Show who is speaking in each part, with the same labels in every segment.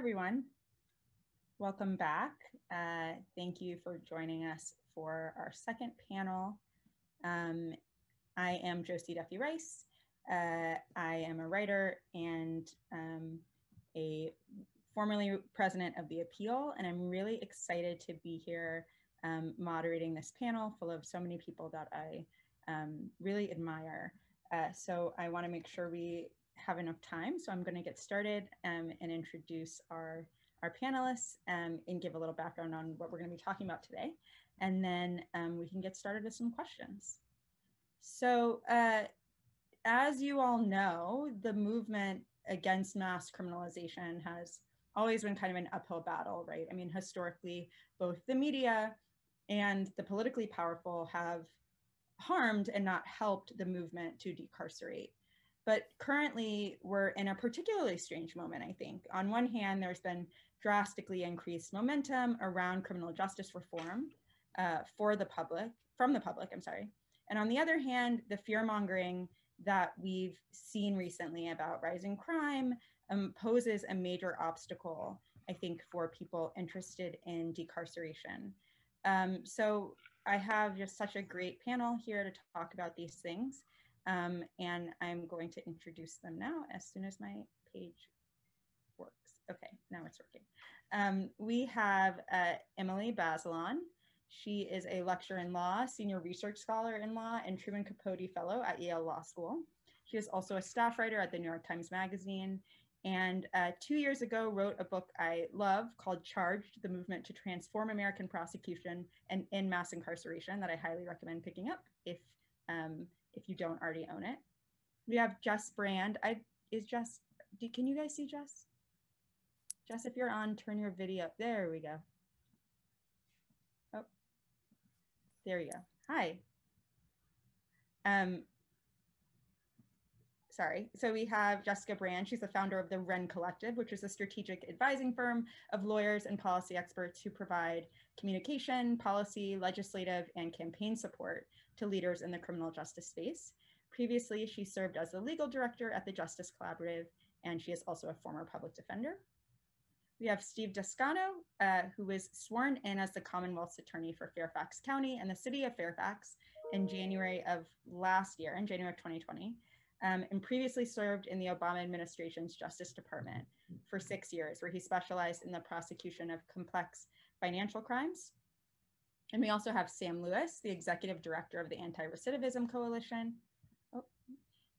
Speaker 1: everyone. Welcome back. Uh, thank you for joining us for our second panel. Um, I am Josie Duffy Rice. Uh, I am a writer and um, a formerly president of the Appeal, and I'm really excited to be here um, moderating this panel full of so many people that I um, really admire. Uh, so I want to make sure we have enough time. So I'm going to get started um, and introduce our, our panelists um, and give a little background on what we're going to be talking about today. And then um, we can get started with some questions. So uh, as you all know, the movement against mass criminalization has always been kind of an uphill battle, right? I mean, historically, both the media and the politically powerful have harmed and not helped the movement to decarcerate. But currently, we're in a particularly strange moment, I think. On one hand, there's been drastically increased momentum around criminal justice reform uh, for the public, from the public, I'm sorry. And on the other hand, the fear mongering that we've seen recently about rising crime um, poses a major obstacle, I think, for people interested in decarceration. Um, so I have just such a great panel here to talk about these things. Um, and I'm going to introduce them now as soon as my page works. Okay, now it's working. Um, we have uh, Emily Bazelon. She is a lecturer in law, senior research scholar in law, and Truman Capote Fellow at Yale Law School. She is also a staff writer at the New York Times Magazine, and uh, two years ago wrote a book I love called Charged, the Movement to Transform American Prosecution and Mass Incarceration that I highly recommend picking up if um, if you don't already own it. We have Jess Brand. I is Jess. Do, can you guys see Jess? Jess, if you're on, turn your video. There we go. Oh, there you go. Hi. Um, sorry. So we have Jessica Brand. She's the founder of the Wren Collective, which is a strategic advising firm of lawyers and policy experts who provide communication, policy, legislative, and campaign support to leaders in the criminal justice space. Previously, she served as the legal director at the Justice Collaborative, and she is also a former public defender. We have Steve Descano, uh, who was sworn in as the Commonwealth's attorney for Fairfax County and the city of Fairfax in January of last year, in January of 2020, um, and previously served in the Obama administration's Justice Department for six years, where he specialized in the prosecution of complex financial crimes, and we also have Sam Lewis, the executive director of the Anti-Recidivism Coalition. Oh.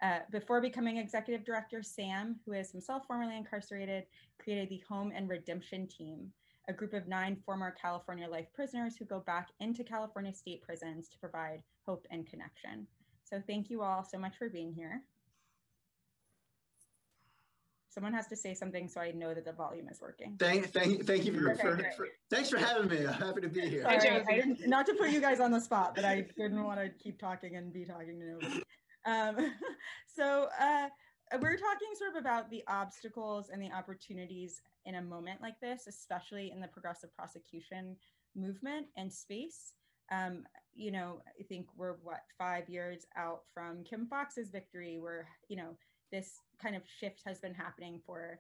Speaker 1: Uh, before becoming executive director, Sam, who is himself formerly incarcerated, created the Hope and Redemption Team, a group of nine former California life prisoners who go back into California state prisons to provide hope and connection. So thank you all so much for being here. Someone has to say something so I know that the volume is working.
Speaker 2: Thank, thank, thank you for, okay, for, for, thanks for having me. I'm happy to be here.
Speaker 1: Sorry, not to put you guys on the spot, but I didn't want to keep talking and be talking to nobody. Um, so uh, we're talking sort of about the obstacles and the opportunities in a moment like this, especially in the progressive prosecution movement and space. Um, you know, I think we're what five years out from Kim Foxx's victory. We're you know this kind of shift has been happening for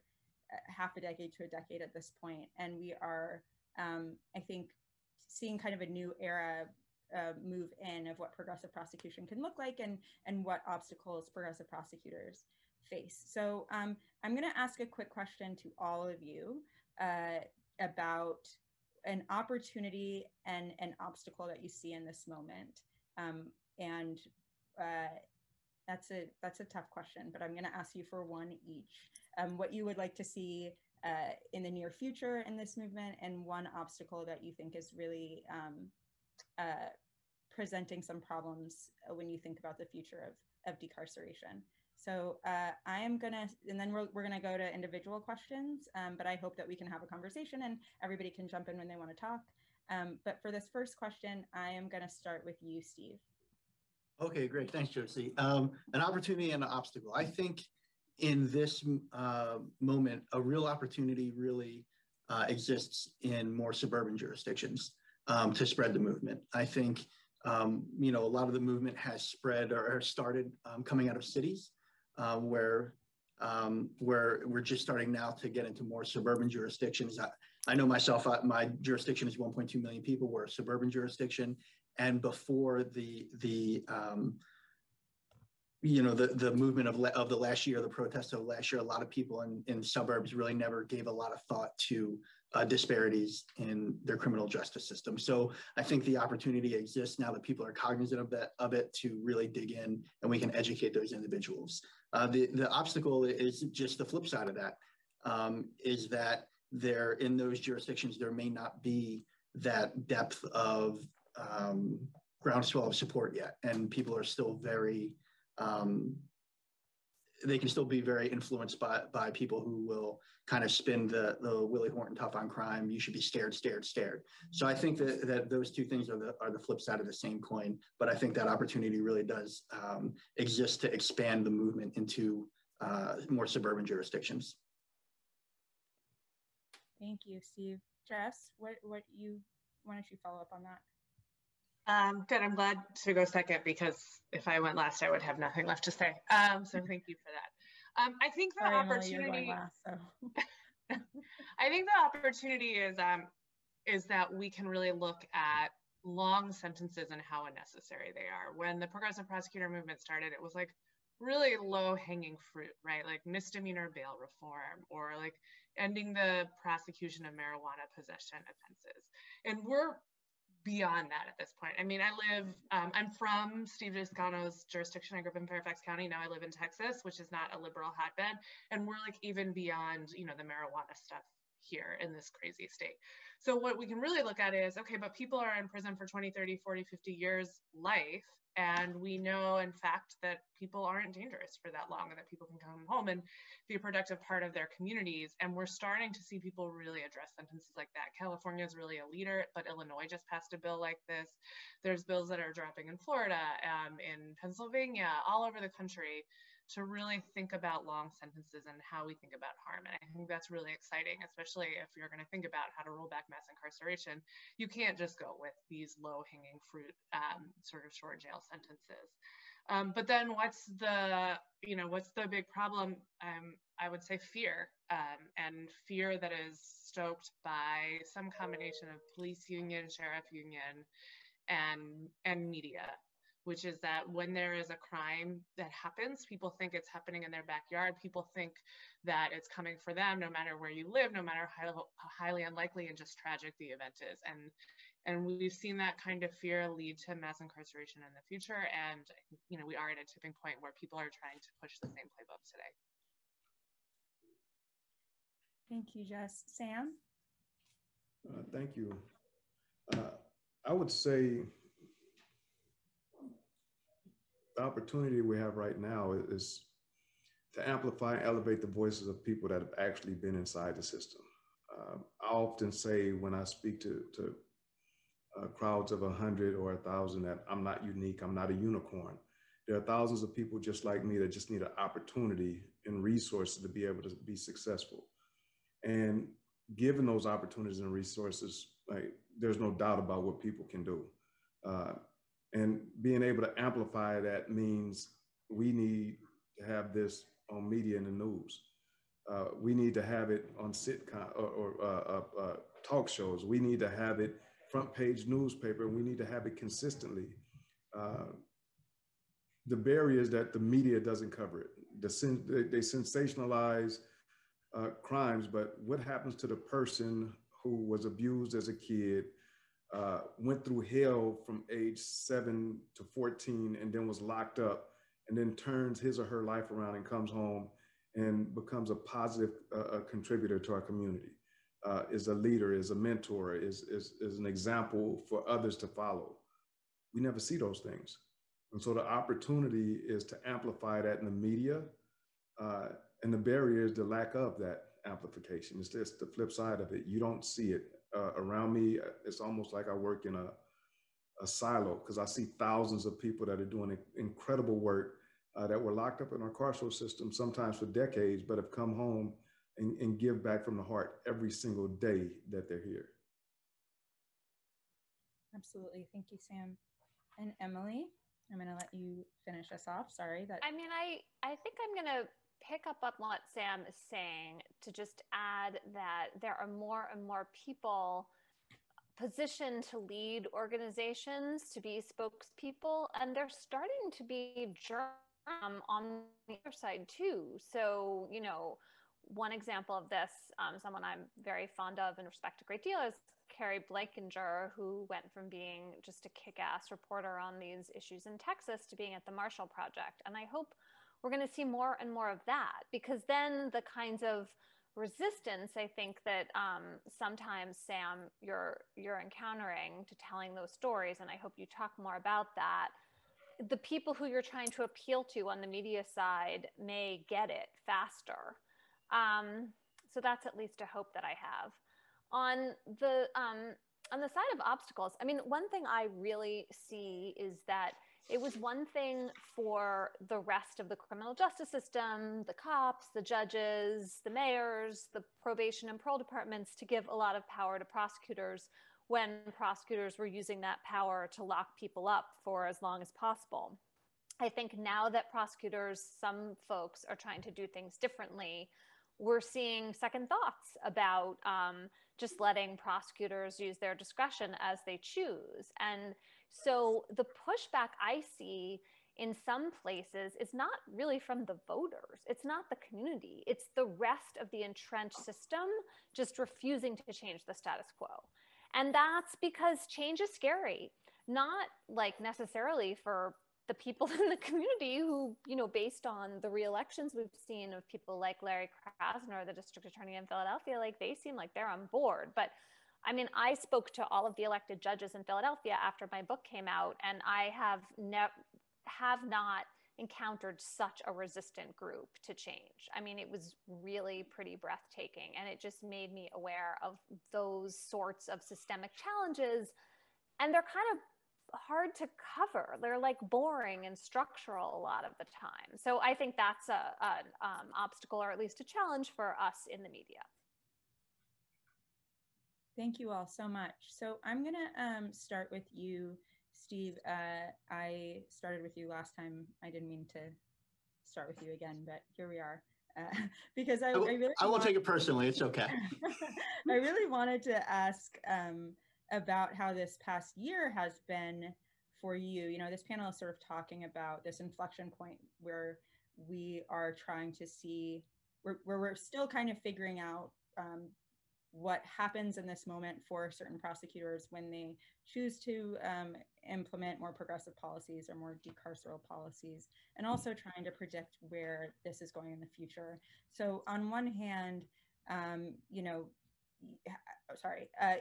Speaker 1: uh, half a decade to a decade at this point, and we are, um, I think, seeing kind of a new era uh, move in of what progressive prosecution can look like and and what obstacles progressive prosecutors face. So um, I'm going to ask a quick question to all of you uh, about an opportunity and an obstacle that you see in this moment. Um, and uh, that's a that's a tough question, but I'm going to ask you for one each. Um, what you would like to see uh, in the near future in this movement, and one obstacle that you think is really um, uh, presenting some problems when you think about the future of of decarceration. So uh, I am gonna, and then we're, we're gonna go to individual questions, um, but I hope that we can have a conversation and everybody can jump in when they wanna talk. Um, but for this first question, I am gonna start with you, Steve.
Speaker 2: Okay, great. Thanks, Josie. Um, an opportunity and an obstacle. I think in this uh, moment, a real opportunity really uh, exists in more suburban jurisdictions um, to spread the movement. I think, um, you know, a lot of the movement has spread or started um, coming out of cities uh, where um, where we're just starting now to get into more suburban jurisdictions. I, I know myself, I, my jurisdiction is 1.2 million people. We're a suburban jurisdiction. And before the, the um, you know, the, the movement of, of the last year, the protests of last year, a lot of people in, in suburbs really never gave a lot of thought to uh, disparities in their criminal justice system. So I think the opportunity exists now that people are cognizant of that of it to really dig in and we can educate those individuals. Uh, the the obstacle is just the flip side of that. Um, is that there in those jurisdictions there may not be that depth of um, groundswell of support yet, and people are still very um, they can still be very influenced by by people who will kind of spin the the Willie Horton tough on crime. You should be scared, scared, scared. So I think that that those two things are the are the flip side of the same coin. But I think that opportunity really does um, exist to expand the movement into uh, more suburban jurisdictions.
Speaker 1: Thank you, Steve. Jess, what what you why don't you follow up on that?
Speaker 3: Um, good. I'm glad to go second because if I went last, I would have nothing left to say. Um, so thank you for that. Um, I think the Sorry, opportunity. Last, so. I think the opportunity is um, is that we can really look at long sentences and how unnecessary they are. When the progressive prosecutor movement started, it was like really low hanging fruit, right? Like misdemeanor bail reform or like ending the prosecution of marijuana possession offenses. And we're beyond that at this point. I mean, I live, um, I'm from Steve Descano's jurisdiction. I grew up in Fairfax County. Now I live in Texas, which is not a liberal hotbed. And we're like even beyond, you know, the marijuana stuff here in this crazy state. So what we can really look at is, okay, but people are in prison for 20, 30, 40, 50 years life. And we know, in fact, that people aren't dangerous for that long and that people can come home and be a productive part of their communities. And we're starting to see people really address sentences like that. California is really a leader, but Illinois just passed a bill like this. There's bills that are dropping in Florida, um, in Pennsylvania, all over the country to really think about long sentences and how we think about harm. And I think that's really exciting, especially if you're going to think about how to roll back mass incarceration. You can't just go with these low hanging fruit um, sort of short jail sentences. Um, but then what's the, you know, what's the big problem? Um, I would say fear um, and fear that is stoked by some combination of police union, sheriff union, and, and media which is that when there is a crime that happens, people think it's happening in their backyard. People think that it's coming for them, no matter where you live, no matter how highly unlikely and just tragic the event is. And and we've seen that kind of fear lead to mass incarceration in the future. And you know, we are at a tipping point where people are trying to push the same playbook today.
Speaker 1: Thank you, Jess. Sam?
Speaker 4: Uh, thank you. Uh, I would say the opportunity we have right now is to amplify and elevate the voices of people that have actually been inside the system. Uh, I often say when I speak to, to uh, crowds of 100 or 1,000 that I'm not unique, I'm not a unicorn. There are thousands of people just like me that just need an opportunity and resources to be able to be successful. And given those opportunities and resources, like, there's no doubt about what people can do. Uh, and being able to amplify that means we need to have this on media and the news. Uh, we need to have it on sitcom or, or uh, uh, uh, talk shows. We need to have it front page newspaper. We need to have it consistently. Uh, the barriers that the media doesn't cover it. The sen- they, sensationalize uh, crimes, but what happens to the person who was abused as a kid, uh, went through hell from age seven to 14 and then was locked up and then turns his or her life around and comes home and becomes a positive uh, contributor to our community, uh, is a leader, is a mentor, is, is, is an example for others to follow. We never see those things. And so the opportunity is to amplify that in the media. Uh, and the barrier is the lack of that amplification. It's just the flip side of it. You don't see it uh, around me, uh, it's almost like I work in a, a silo because I see thousands of people that are doing incredible work uh, that were locked up in our carceral system, sometimes for decades, but have come home and, and give back from the heart every single day that they're here.
Speaker 1: Absolutely. Thank you, Sam. And Emily, I'm going to let you finish us off. Sorry that.
Speaker 5: I mean, I, I think I'm going to pick up on what Sam is saying to just add that there are more and more people positioned to lead organizations, to be spokespeople, and they're starting to be um, on the other side too. So, you know, one example of this, um, someone I'm very fond of and respect a great deal, is Keri Blakinger, who went from being just a kick ass reporter on these issues in Texas to being at the Marshall Project. And I hope we're going to see more and more of that because then the kinds of resistance I think that um, sometimes Sam you're you're encountering to telling those stories, and I hope you talk more about that. The people who you're trying to appeal to on the media side may get it faster. Um, so that's at least a hope that I have. On the um, on the side of obstacles, I mean, one thing I really see is that it was one thing for the rest of the criminal justice system, the cops, the judges, the mayors, the probation and parole departments to give a lot of power to prosecutors when prosecutors were using that power to lock people up for as long as possible. I think now that prosecutors, some folks are trying to do things differently, we're seeing second thoughts about um, just letting prosecutors use their discretion as they choose. And so the pushback I see in some places is not really from the voters. It's not the community. It's the rest of the entrenched system just refusing to change the status quo. And that's because change is scary, not like necessarily for the people in the community who, you know, based on the re-elections we've seen of people like Larry Krasner, the district attorney in Philadelphia, like they seem like they're on board. But I mean, I spoke to all of the elected judges in Philadelphia after my book came out, and I have ne- have not encountered such a resistant group to change. I mean, it was really pretty breathtaking, and it just made me aware of those sorts of systemic challenges, and they're kind of hard to cover. They're like boring and structural a lot of the time. So I think that's a, an um, obstacle, or at least a challenge for us in the media.
Speaker 1: Thank you all so much. So I'm going to um, start with you, Steve. Uh, I started with you last time. I didn't mean to start with you again, but here we are. Uh, because I, I,
Speaker 2: I
Speaker 1: really
Speaker 2: I won't take it personally. It's okay.
Speaker 1: I really wanted to ask um, about how this past year has been for you. You know, this panel is sort of talking about this inflection point where we are trying to see where, where we're still kind of figuring out um, what happens in this moment for certain prosecutors when they choose to um, implement more progressive policies or more decarceral policies, and also trying to predict where this is going in the future. So, on one hand, um, you know, sorry, uh,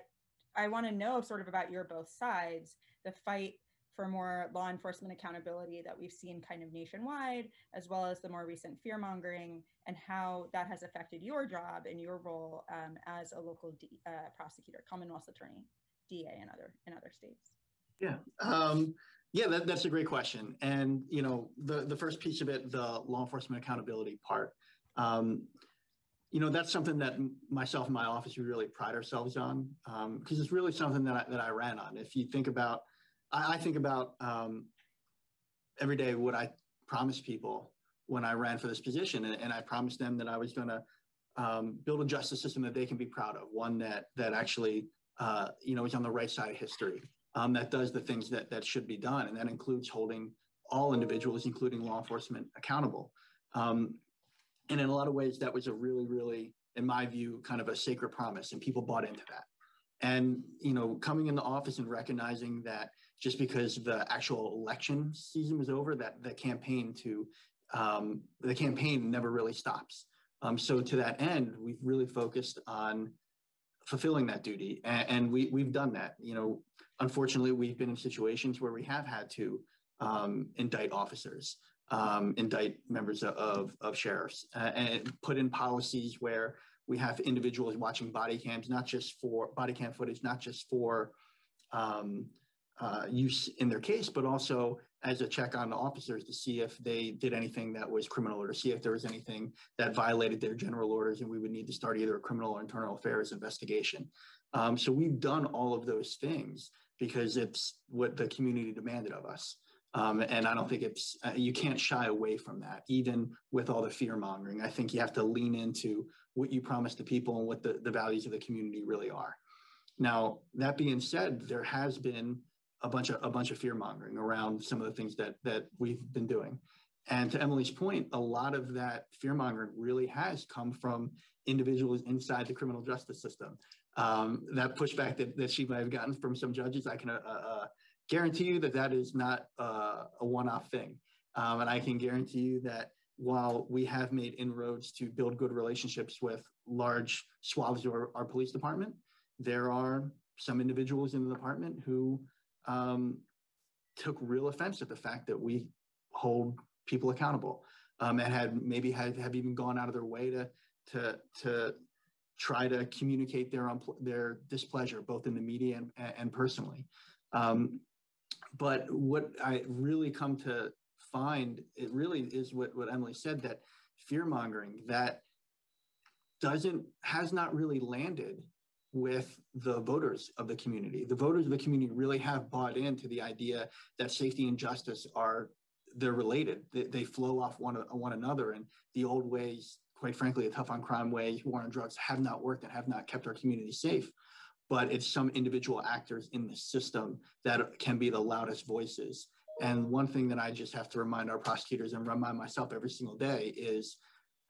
Speaker 1: I want to know sort of about your both sides, the fight for more law enforcement accountability that we've seen kind of nationwide, as well as the more recent fear mongering and how that has affected your job and your role um, as a local D, uh, prosecutor, Commonwealth attorney, DA, in other in other states.
Speaker 2: Yeah, um, yeah, that, that's a great question. And you know, the the first piece of it, the law enforcement accountability part. Um, you know, that's something that myself and my office we really pride ourselves on because um, it's really something that I, that I ran on. If you think about I, I think about um, every day what I promised people when I ran for this position, and, and I promised them that I was going to um, build a justice system that they can be proud of, one that that actually uh, you know is on the right side of history, um, that does the things that that should be done, and that includes holding all individuals, including law enforcement, accountable. Um, and in a lot of ways, that was a really, really, in my view, kind of a sacred promise, and people bought into that. And you know, coming into office and recognizing that just because the actual election season was over, that the campaign to um, the campaign never really stops. Um, so to that end, we've really focused on fulfilling that duty, and, and, we we've done that. You know, unfortunately, we've been in situations where we have had to um, indict officers, um, indict members of of sheriffs, uh, and put in policies where we have individuals watching body cams, not just for body cam footage, not just for um, uh, use in their case, but also as a check on the officers to see if they did anything that was criminal or to see if there was anything that violated their general orders and we would need to start either a criminal or internal affairs investigation. Um, so we've done all of those things because it's what the community demanded of us. Um, and I don't think it's, uh, you can't shy away from that, even with all the fear mongering. I think you have to lean into what you promise the people and what the, the values of the community really are. Now, that being said, there has been a bunch of a bunch of fear mongering around some of the things that that we've been doing. And to Emily's point, a lot of that fear mongering really has come from individuals inside the criminal justice system. Um, that pushback that, that she might have gotten from some judges, I can uh, uh, guarantee you that that is not uh, a one-off thing. Um, and I can guarantee you that while we have made inroads to build good relationships with large swaths of our, our police department, there are some individuals in the department who um, took real offense at the fact that we hold people accountable um, and had maybe had have even gone out of their way to to to try to communicate their their displeasure both in the media and, and personally. Um, but what I really come to find, it really is what, what Emily said, that fear mongering that doesn't, has not really landed with the voters of the community. The voters of the community really have bought into the idea that safety and justice are, they're related. They, they flow off one, one another and the old ways, quite frankly, the tough on crime way, war on drugs have not worked and have not kept our community safe but it's some individual actors in the system that can be the loudest voices. And one thing that I just have to remind our prosecutors and remind myself every single day is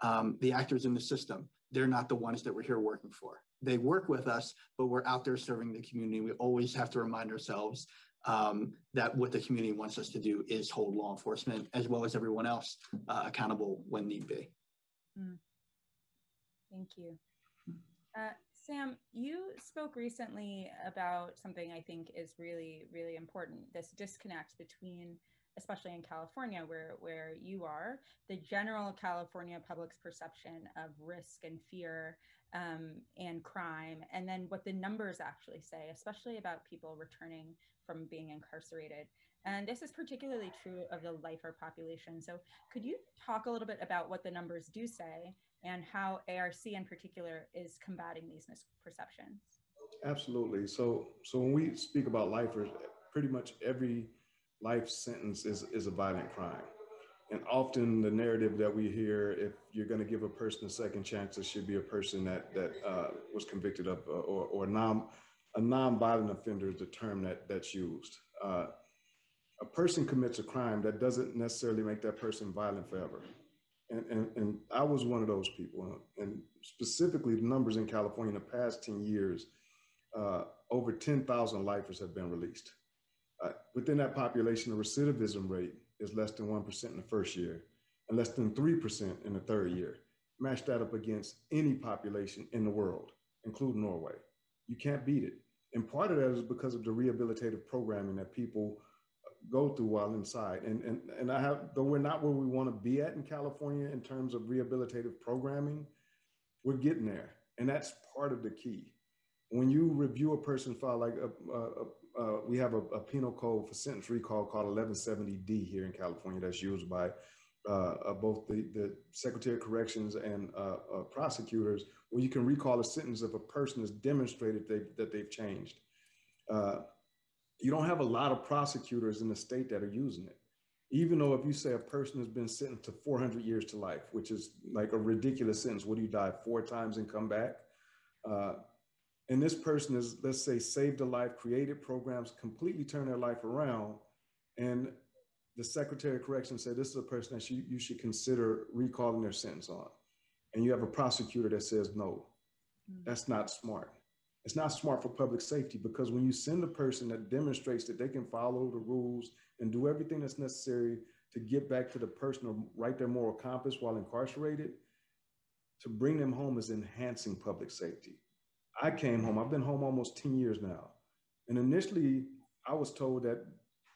Speaker 2: um, the actors in the system, they're not the ones that we're here working for. They work with us, but we're out there serving the community. We always have to remind ourselves um, that what the community wants us to do is hold law enforcement as well as everyone else uh, accountable when need be. Mm.
Speaker 1: Thank you. Uh, Sam, you spoke recently about something I think is really, really important this disconnect between, especially in California, where, where you are, the general California public's perception of risk and fear um, and crime, and then what the numbers actually say, especially about people returning from being incarcerated. And this is particularly true of the lifer population. So, could you talk a little bit about what the numbers do say and how ARC in particular is combating these misperceptions.
Speaker 4: Absolutely. So, so when we speak about lifers, pretty much every life sentence is, is a violent crime. And often the narrative that we hear, if you're going to give a person a second chance, it should be a person that that uh, was convicted of uh, or, or non, a non-violent offender is the term that that's used. Uh, a person commits a crime that doesn't necessarily make that person violent forever. And, and, and I was one of those people. And specifically, the numbers in California in the past 10 years, uh, over 10,000 lifers have been released. Uh, within that population, the recidivism rate is less than 1% in the first year and less than 3% in the third year. Match that up against any population in the world, including Norway. You can't beat it. And part of that is because of the rehabilitative programming that people go through while inside. And, and, and I have, though we're not where we want to be at in California in terms of rehabilitative programming, we're getting there. And that's part of the key. When you review a person file, like a, a, a, we have a, penal code for sentence recall called 1170D here in California that's used by uh, uh, both the, the Secretary of Corrections and uh, uh, prosecutors, where you can recall a sentence if a person has demonstrated they, that they've changed. Uh, you don't have a lot of prosecutors in the state that are using it. Even though if you say a person has been sentenced to 400 years to life, which is like a ridiculous sentence, what do you die four times and come back? Uh, and this person is, let's say, saved a life, created programs, completely turned their life around. And the Secretary of Corrections said, this is a person that you, you should consider recalling their sentence on. And you have a prosecutor that says, no, mm-hmm. that's not smart. It's not smart for public safety because when you send a person that demonstrates that they can follow the rules and do everything that's necessary to get back to the person or write their moral compass while incarcerated, to bring them home is enhancing public safety. I came home, I've been home almost 10 years now. And initially, I was told that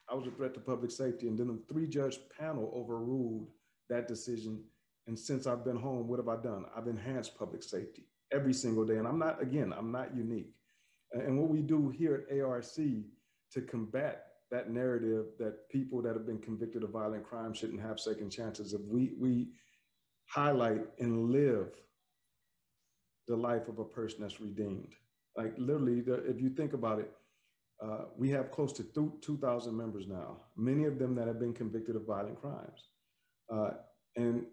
Speaker 4: I was a threat to public safety. And then a three judge panel overruled that decision. And since I've been home, what have I done? I've enhanced public safety every single day. And I'm not, again, I'm not unique. And what we do here at ARC to combat that narrative that people that have been convicted of violent crime shouldn't have second chances, if we, we highlight and live the life of a person that's redeemed. Like literally, the, if you think about it, Uh, we have close to 2,000 members now, many of them that have been convicted of violent crimes. Uh, and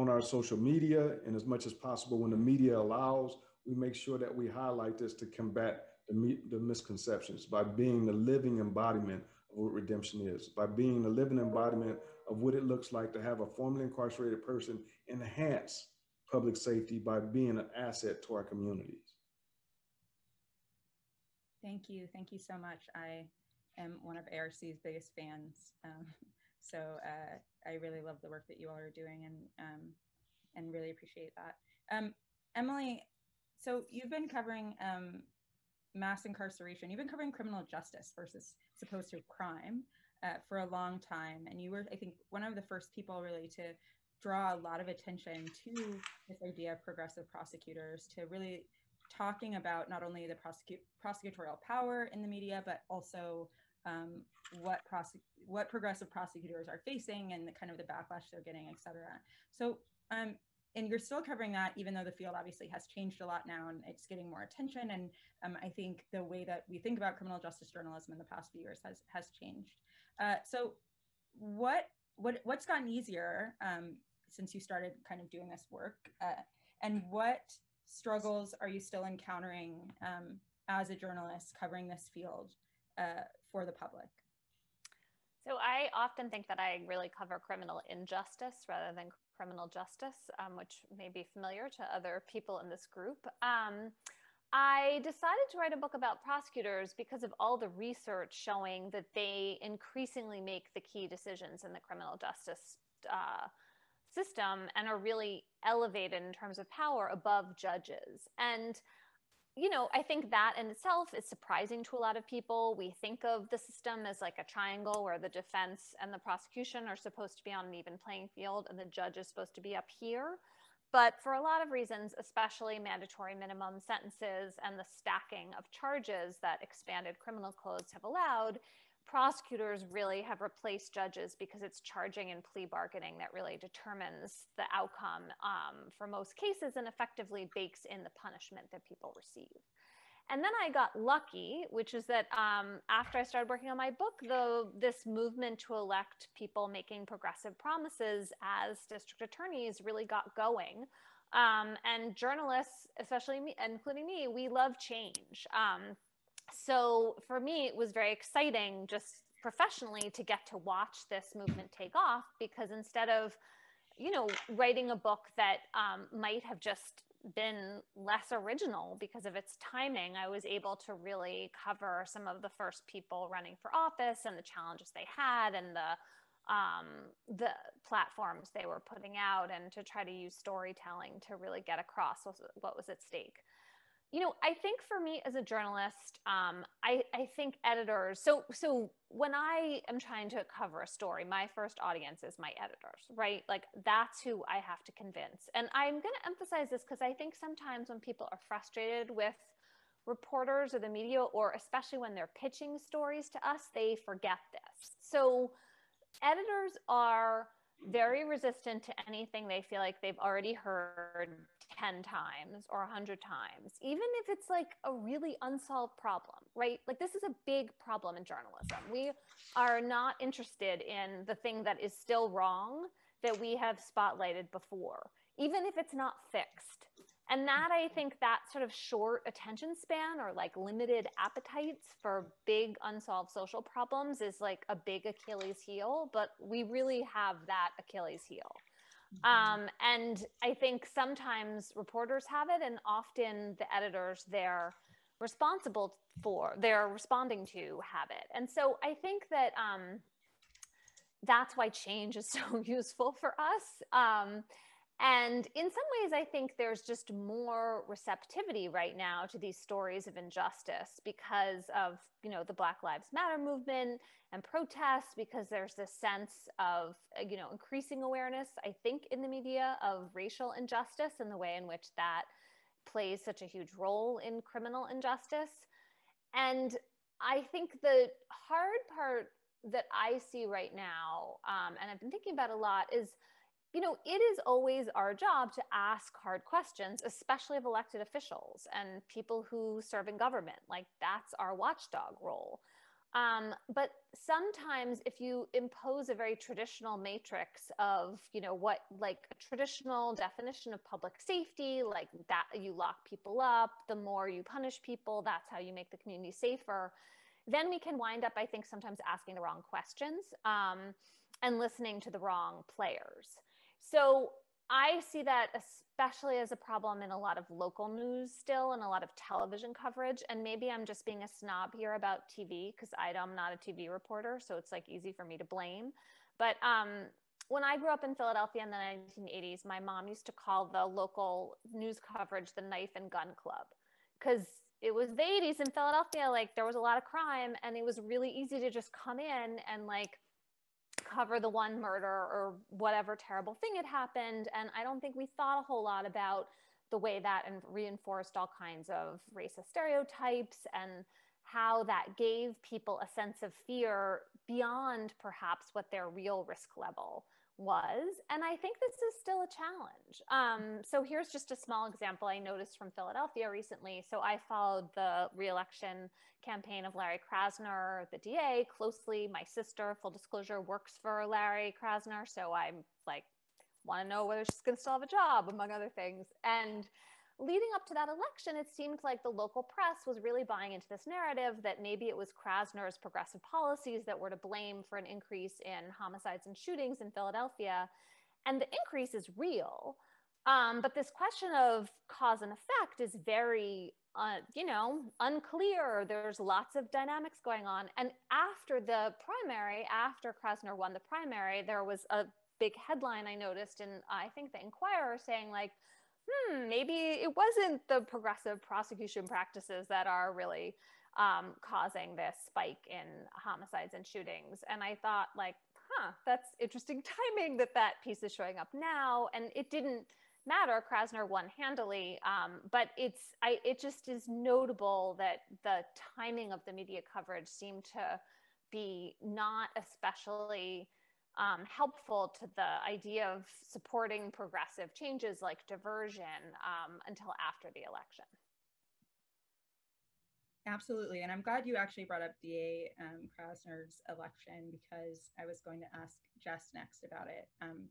Speaker 4: on our social media, and as much as possible when the media allows, we make sure that we highlight this to combat the, the misconceptions by being the living embodiment of what redemption is, by being the living embodiment of what it looks like to have a formerly incarcerated person enhance public safety by being an asset to our communities.
Speaker 1: Thank you. Thank you so much. I am one of ARC's biggest fans. Um, so uh, I really love the work that you all are doing and, um, and really appreciate that. Um, Emily, so you've been covering um, mass incarceration, you've been covering criminal justice versus supposed to crime uh, for a long time. And you were, I think, one of the first people really to draw a lot of attention to this idea of progressive prosecutors, to really talking about not only the prosecu- prosecutorial power in the media, but also um, what what progressive prosecutors are facing and the kind of the backlash they're getting, et cetera. So, um, and you're still covering that, even though the field obviously has changed a lot now and it's getting more attention. And um, I think the way that we think about criminal justice journalism in the past few years has has changed. Uh, so, what what what's gotten easier um, since you started kind of doing this work, uh, and what struggles are you still encountering um, as a journalist covering this field uh, for the public?
Speaker 5: So I often think that I really cover criminal injustice rather than criminal justice, um, which may be familiar to other people in this group. Um, I decided to write a book about prosecutors because of all the research showing that they increasingly make the key decisions in the criminal justice uh, system and are really elevated in terms of power above judges. And you know, I think that in itself is surprising to a lot of people. We think of the system as like a triangle where the defense and the prosecution are supposed to be on an even playing field and the judge is supposed to be up here. But for a lot of reasons, especially mandatory minimum sentences and the stacking of charges that expanded criminal codes have allowed, prosecutors really have replaced judges because it's charging and plea bargaining that really determines the outcome um, for most cases and effectively bakes in the punishment that people receive. And then I got lucky, which is that um, after I started working on my book, though, this movement to elect people making progressive promises as district attorneys really got going. Um, and journalists, especially me, including me, we love change. Um, so for me, it was very exciting just professionally to get to watch this movement take off because instead of, you know, writing a book that um, might have just been less original because of its timing, I was able to really cover some of the first people running for office and the challenges they had and the um, the platforms they were putting out and to try to use storytelling to really get across what was at stake you know i think for me as a journalist um, I, I think editors so so when i am trying to cover a story my first audience is my editors right? Like that's who i have to convince. And i'm going to emphasize this because i think sometimes when people are frustrated with reporters or the media or especially when they're pitching stories to us they forget this. So editors are very resistant to anything they feel like they've already heard 10 times or 100 times, even if it's like a really unsolved problem, right? Like, this is a big problem in journalism. We are not interested in the thing that is still wrong that we have spotlighted before, even if it's not fixed. And that I think that sort of short attention span or like limited appetites for big unsolved social problems is like a big Achilles heel, but we really have that Achilles heel. Um, and I think sometimes reporters have it, and often the editors they're responsible for, they're responding to have it. And so I think that um, that's why change is so useful for us. Um, and in some ways, I think there's just more receptivity right now to these stories of injustice because of, you know, the Black Lives Matter movement and protests, because there's this sense of, uh, you know, increasing awareness, I think, in the media of racial injustice and the way in which that plays such a huge role in criminal injustice. And I think the hard part that I see right now, um, and I've been thinking about a lot, is you know, it is always our job to ask hard questions, especially of elected officials and people who serve in government. Like that's our watchdog role. Um, but sometimes if you impose a very traditional matrix of, you know, what like a traditional definition of public safety, like that you lock people up, the more you punish people, that's how you make the community safer, then we can wind up, I think, sometimes asking the wrong questions um, and listening to the wrong players. So I see that especially as a problem in a lot of local news still and a lot of television coverage. And maybe I'm just being a snob here about TV because I'm not a TV reporter, so it's like easy for me to blame. But um, when I grew up in Philadelphia in the 1980s, my mom used to call the local news coverage the knife and gun club because it was the 80s in Philadelphia. Like there was a lot of crime, and it was really easy to just come in and like cover the one murder or whatever terrible thing had happened. And I don't think we thought a whole lot about the way that and reinforced all kinds of racist stereotypes and how that gave people a sense of fear beyond perhaps what their real risk level was. And I think this is still a challenge. Um, so here's just a small example I noticed from Philadelphia recently. So I followed the reelection campaign of Larry Krasner, the DA, closely. My sister, full disclosure, works for Larry Krasner. So I'm like, want to know whether she's going to still have a job, among other things. And leading up to that election, it seemed like the local press was really buying into this narrative that maybe it was Krasner's progressive policies that were to blame for an increase in homicides and shootings in Philadelphia. And the increase is real. Um, but this question of cause and effect is very, uh, you know, unclear. There's lots of dynamics going on. And after the primary, after Krasner won the primary, there was a big headline I noticed in, I think, the Inquirer saying, like, hmm, maybe it wasn't the progressive prosecution practices that are really um, causing this spike in homicides and shootings. And I thought, like, huh, that's interesting timing that that piece is showing up now. And it didn't matter. Krasner won handily, um, but it's I, it just is notable that the timing of the media coverage seemed to be not especially um, helpful to the idea of supporting progressive changes like diversion um, until after the election.
Speaker 1: Absolutely. And I'm glad you actually brought up DA um, Krasner's election because I was going to ask Jess next about it. Um,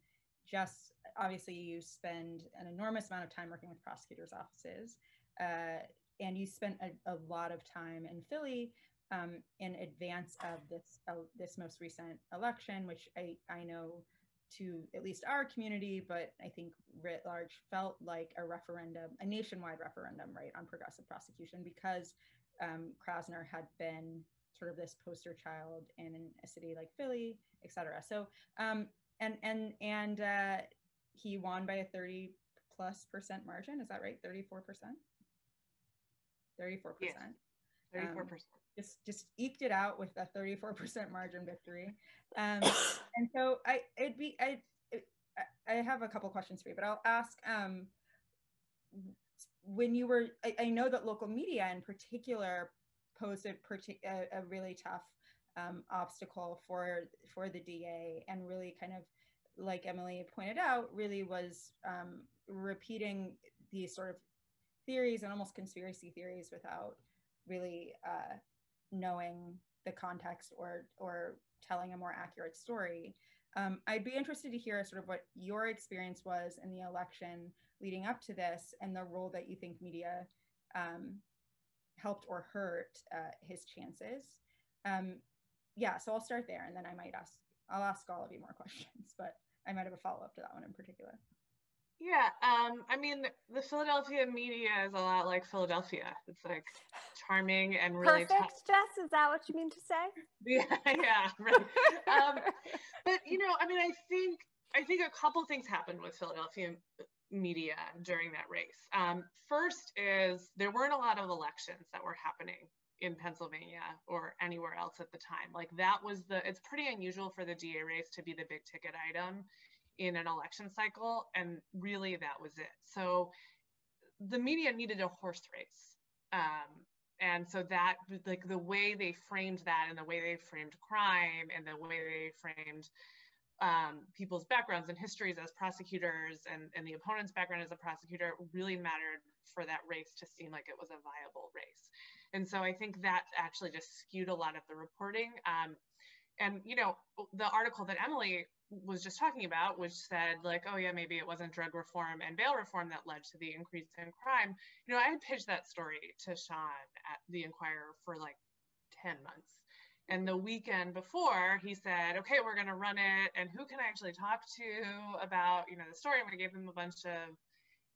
Speaker 1: Jess, obviously, you spend an enormous amount of time working with prosecutors' offices, uh, and you spent a, a, lot of time in Philly um, in advance of this uh, this most recent election, which I, I know to at least our community, but I think writ large felt like a referendum, a nationwide referendum, right, on progressive prosecution because um, Krasner had been sort of this poster child in a city like Philly, et cetera. So, um, and and and uh, he won by a 30 plus percent margin. Is that right? 34 percent. 34 percent.
Speaker 3: 34 percent
Speaker 1: just just eked it out with a 34% margin victory. Um, and so I it'd be I it, I have a couple questions for you, but I'll ask um, when you were I, I, know that local media in particular posed a, a, a really tough um, obstacle for for the DA and really kind of like Emily pointed out really was um, repeating these sort of theories and almost conspiracy theories without really uh, knowing the context or or telling a more accurate story. Um, I'd be interested to hear sort of what your experience was in the election leading up to this and the role that you think media um, helped or hurt uh, his chances. Um, yeah, so I'll start there and then I might ask, I'll ask all of you more questions, but I might have a follow up to that one in particular.
Speaker 3: Yeah, um, I mean, the Philadelphia media is a lot like Philadelphia. It's like charming and really
Speaker 5: perfect. Tough. Jess, is that what you mean to say?
Speaker 3: Yeah, yeah, right. um, but you know, I mean, I think I think a couple things happened with Philadelphia media during that race. Um, first is there weren't a lot of elections that were happening in Pennsylvania or anywhere else at the time. Like that was the. It's pretty unusual for the DA race to be the big ticket item in an election cycle. And really, that was it. So the media needed a horse race. Um, and so that, like the way they framed that and the way they framed crime and the way they framed um, people's backgrounds and histories as prosecutors and, and the opponent's background as a prosecutor really mattered for that race to seem like it was a viable race. And so I think that actually just skewed a lot of the reporting. Um, and, you know, the article that Emily was just talking about, which said like, oh yeah, maybe it wasn't drug reform and bail reform that led to the increase in crime. You know, I had pitched that story to Sean at the Inquirer for like 10 months. And the weekend before, he said, okay, we're going to run it. And who can I actually talk to about, you know, the story? Going to give him a bunch of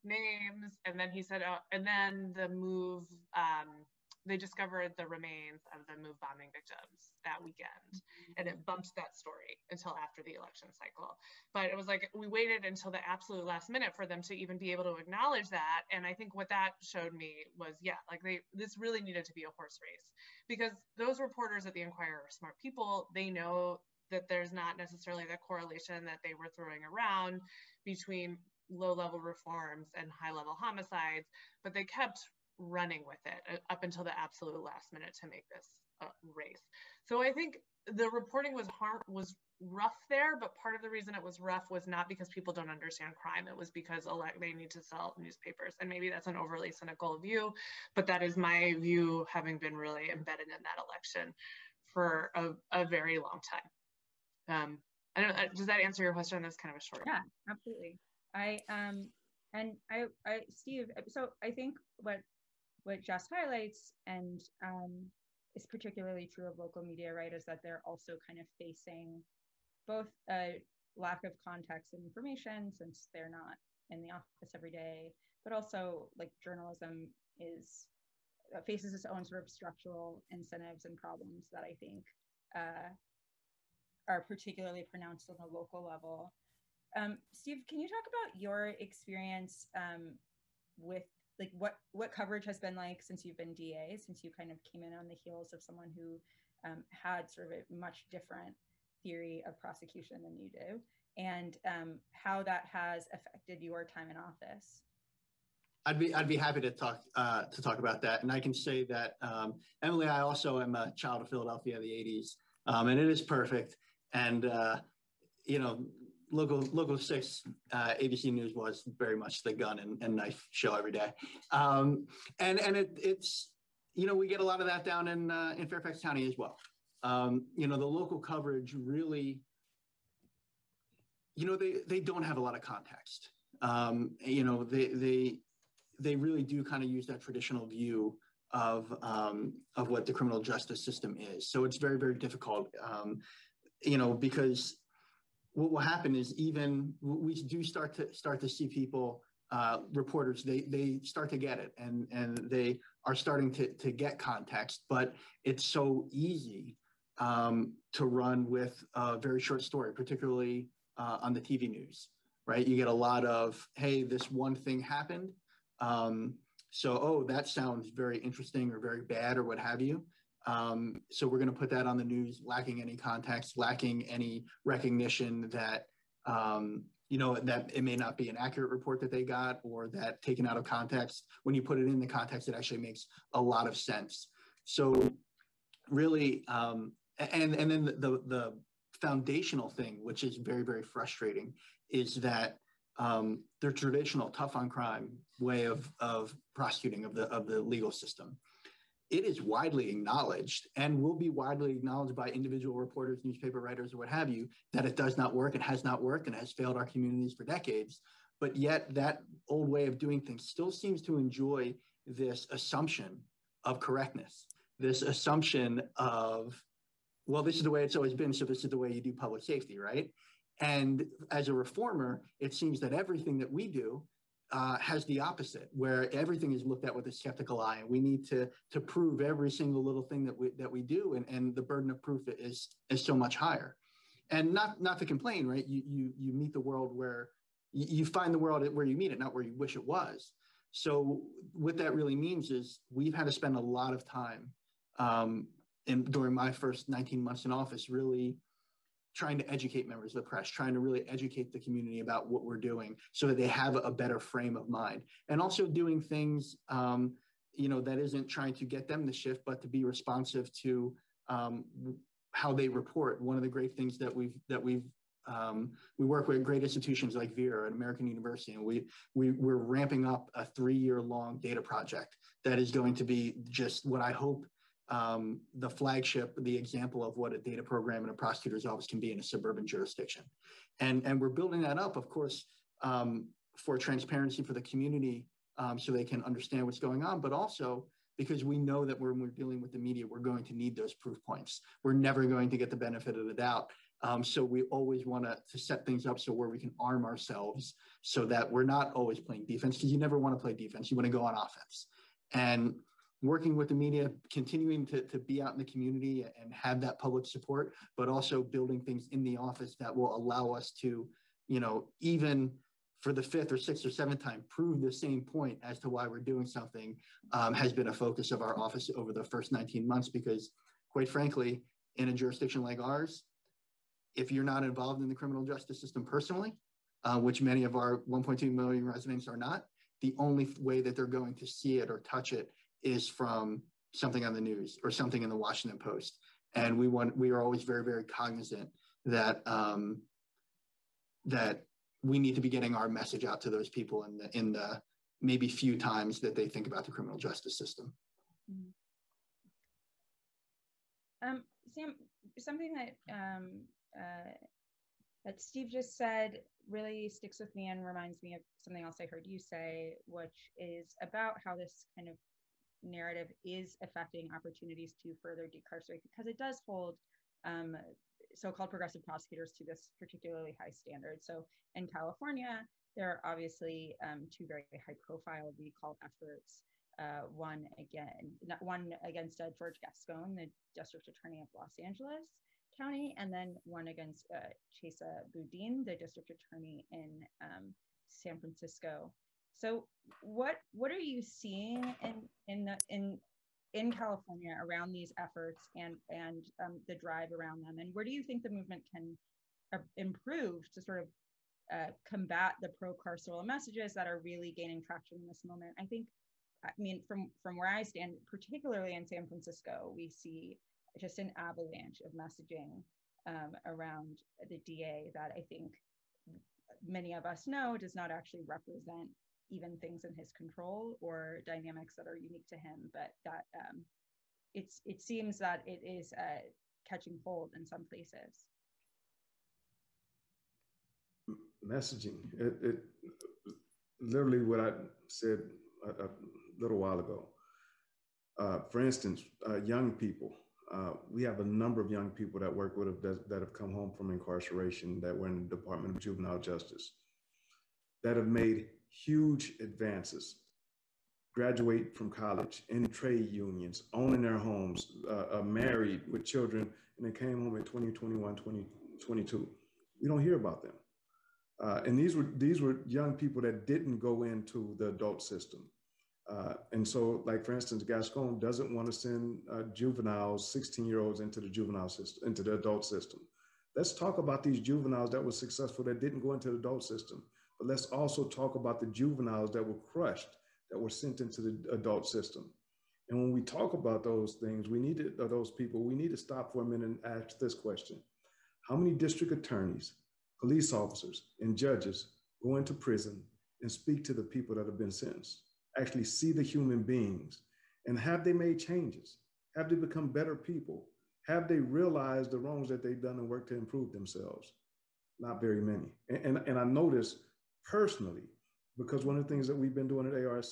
Speaker 3: names. And then he said, oh, and then the move, um, they discovered the remains of the move bombing victims that weekend. And it bumped that story until after the election cycle. But it was like we waited until the absolute last minute for them to even be able to acknowledge that. And i think what that showed me was yeah like they this really needed to be a horse race. Because those reporters at the inquirer are smart people. They know that there's not necessarily the correlation that they were throwing around between low level reforms and high level homicides. But they kept running with it uh, up until the absolute last minute to make this uh, race. So I think the reporting was hard, was rough there, but part of the reason it was rough was not because people don't understand crime. It was because elect they need to sell newspapers, and maybe that's an overly cynical view, but that is my view, having been really embedded in that election for a, a very long time. Um, I don't. Uh, does that answer your question? That's kind of a short.
Speaker 1: Yeah, absolutely. I um and I I Steve. So I think what what Jess highlights and um, is particularly true of local media, right, is that they're also kind of facing both a lack of context and information since they're not in the office every day, but also like journalism is uh, faces its own sort of structural incentives and problems that I think uh, are particularly pronounced on the local level. Um, Steve, can you talk about your experience um, with like what what coverage has been like since you've been DA, since you kind of came in on the heels of someone who um, had sort of a much different theory of prosecution than you do, and um, how that has affected your time in office.
Speaker 2: I'd be I'd be happy to talk uh, to talk about that, and I can say that um, Emily, I also am a child of Philadelphia, of the '80s, um, and it is perfect. And uh, you know, local local six uh, ABC News was very much the gun and, and knife show every day, um, and and it, it's you know we get a lot of that down in uh, in Fairfax County as well. Um, you know the local coverage really, you know they they don't have a lot of context. Um, you know they they they really do kind of use that traditional view of um, of what the criminal justice system is. So it's very very difficult. Um, you know because what will happen is even we do start to start to see people uh, reporters they they start to get it and and they are starting to to get context but it's so easy um, to run with a very short story particularly uh, on the tv news right? You get a lot of hey this one thing happened um, so oh that sounds very interesting or very bad or what have you um, so we're going to put that on the news, lacking any context, lacking any recognition that um, you know that it may not be an accurate report that they got, or that taken out of context. When you put it in the context, it actually makes a lot of sense. So really, um, and and then the, the, the foundational thing, which is very very frustrating, is that um, their traditional tough on crime way of of prosecuting of the of the legal system it is widely acknowledged and will be widely acknowledged by individual reporters, newspaper writers, or what have you, that it does not work, it has not worked, and has failed our communities for decades. But yet, that old way of doing things still seems to enjoy this assumption of correctness, this assumption of, well, this is the way it's always been, so this is the way you do public safety, right? And as a reformer, it seems that everything that we do uh, has the opposite, where everything is looked at with a skeptical eye, and we need to to prove every single little thing that we that we do, and, and the burden of proof is is so much higher. And not not to complain, right? You you you meet the world where you, find the world where you meet it, not where you wish it was. So what that really means is we've had to spend a lot of time um, in during my first 19 months in office, really trying to educate members of the press, trying to really educate the community about what we're doing so that they have a better frame of mind. And also doing things, um, you know, that isn't trying to get them to shift, but to be responsive to um, how they report. One of the great things that we've that we've Um, we work with great institutions like Vera and American University, and we, we, we're ramping up a three-year long data project that is going to be just what I hope um, the flagship, the example of what a data program in a prosecutor's office can be in a suburban jurisdiction. And, and we're building that up, of course, um, for transparency for the community um, so they can understand what's going on, but also because we know that when we're dealing with the media, we're going to need those proof points. We're never going to get the benefit of the doubt. Um, so we always want to set things up so where we can arm ourselves so that we're not always playing defense because you never want to play defense. You want to go on offense. And working with the media, continuing to, to be out in the community and have that public support, but also building things in the office that will allow us to, you know, even for the fifth or sixth or seventh time prove the same point as to why we're doing something um, has been a focus of our office over the first 19 months because quite frankly in a jurisdiction like ours if you're not involved in the criminal justice system personally uh, which many of our 1.2 million residents are not the only way that they're going to see it or touch it is from something on the news or something in the washington post and we want we are always very very cognizant that um, that we need to be getting our message out to those people in the in the maybe few times that they think about the criminal justice system. Mm-hmm.
Speaker 1: Um, Sam, something that um, uh, that Steve just said really sticks with me and reminds me of something else I heard you say, which is about how this kind of narrative is affecting opportunities to further decarcerate because it does hold um, so-called progressive prosecutors to this particularly high standard. So in California, there are obviously um, two very high-profile recall efforts. Uh, one again, one against uh, George Gascon, the District Attorney of Los Angeles County, and then one against uh, Chesa Boudin, the District Attorney in um, San Francisco. So, what what are you seeing in in the in in California around these efforts and and um, the drive around them, and where do you think the movement can uh, improve to sort of uh, combat the pro-carceral messages that are really gaining traction in this moment? I think, I mean, from from where I stand, particularly in San Francisco, we see just an avalanche of messaging um, around the DA that I think many of us know does not actually represent even things in his control or dynamics that are unique to him, but that um, it's it seems that it is uh, catching hold in some places.
Speaker 4: Messaging, it, it literally what I said a, a little while ago. Uh, for instance, uh, young people. Uh, we have a number of young people that work with that, that have come home from incarceration that were in the Department of Juvenile Justice that have made huge advances. Graduate from college, in trade unions, owning their homes, uh, uh, married with children, and they came home in 2021, 2022. We don't hear about them. Uh, and these were these were young people that didn't go into the adult system. Uh, and so, like for instance, Gascon doesn't want to send uh, juveniles, 16 year olds, into the juvenile system, into the adult system. Let's talk about these juveniles that were successful that didn't go into the adult system. But let's also talk about the juveniles that were crushed, that were sent into the adult system. And when we talk about those things, we need to, uh, those people, we need to stop for a minute and ask this question. How many district attorneys, police officers, and judges go into prison and speak to the people that have been sentenced, actually see the human beings, and have they made changes? Have they become better people? Have they realized the wrongs that they've done and worked to improve themselves? Not very many. And, and, and I notice personally, because one of the things that we've been doing at ARC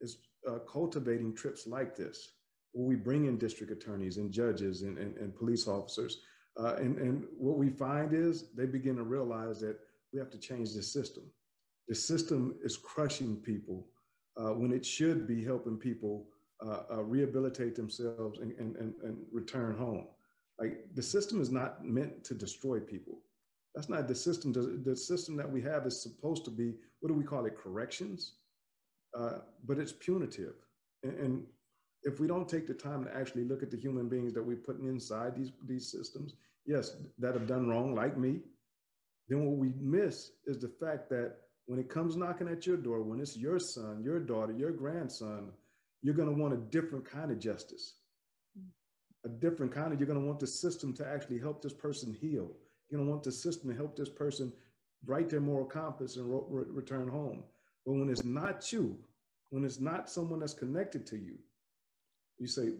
Speaker 4: is uh, cultivating trips like this, where we bring in district attorneys and judges and, and, and police officers. Uh, and, and what we find is they begin to realize that we have to change the system. The system is crushing people uh, when it should be helping people uh, uh, rehabilitate themselves and, and, and, and return home. Like the system is not meant to destroy people. That's not the system. The system that we have is supposed to be, what do we call it, corrections? Uh, but it's punitive. And, and, if we don't take the time to actually look at the human beings that we're putting inside these, these systems, yes, that have done wrong, like me, then what we miss is the fact that when it comes knocking at your door, when it's your son, your daughter, your grandson, you're going to want a different kind of justice, a different kind of, you're going to want the system to actually help this person heal you know, want the system to help this person write their moral compass and re- return home. But when it's not you, when it's not someone that's connected to you, you say,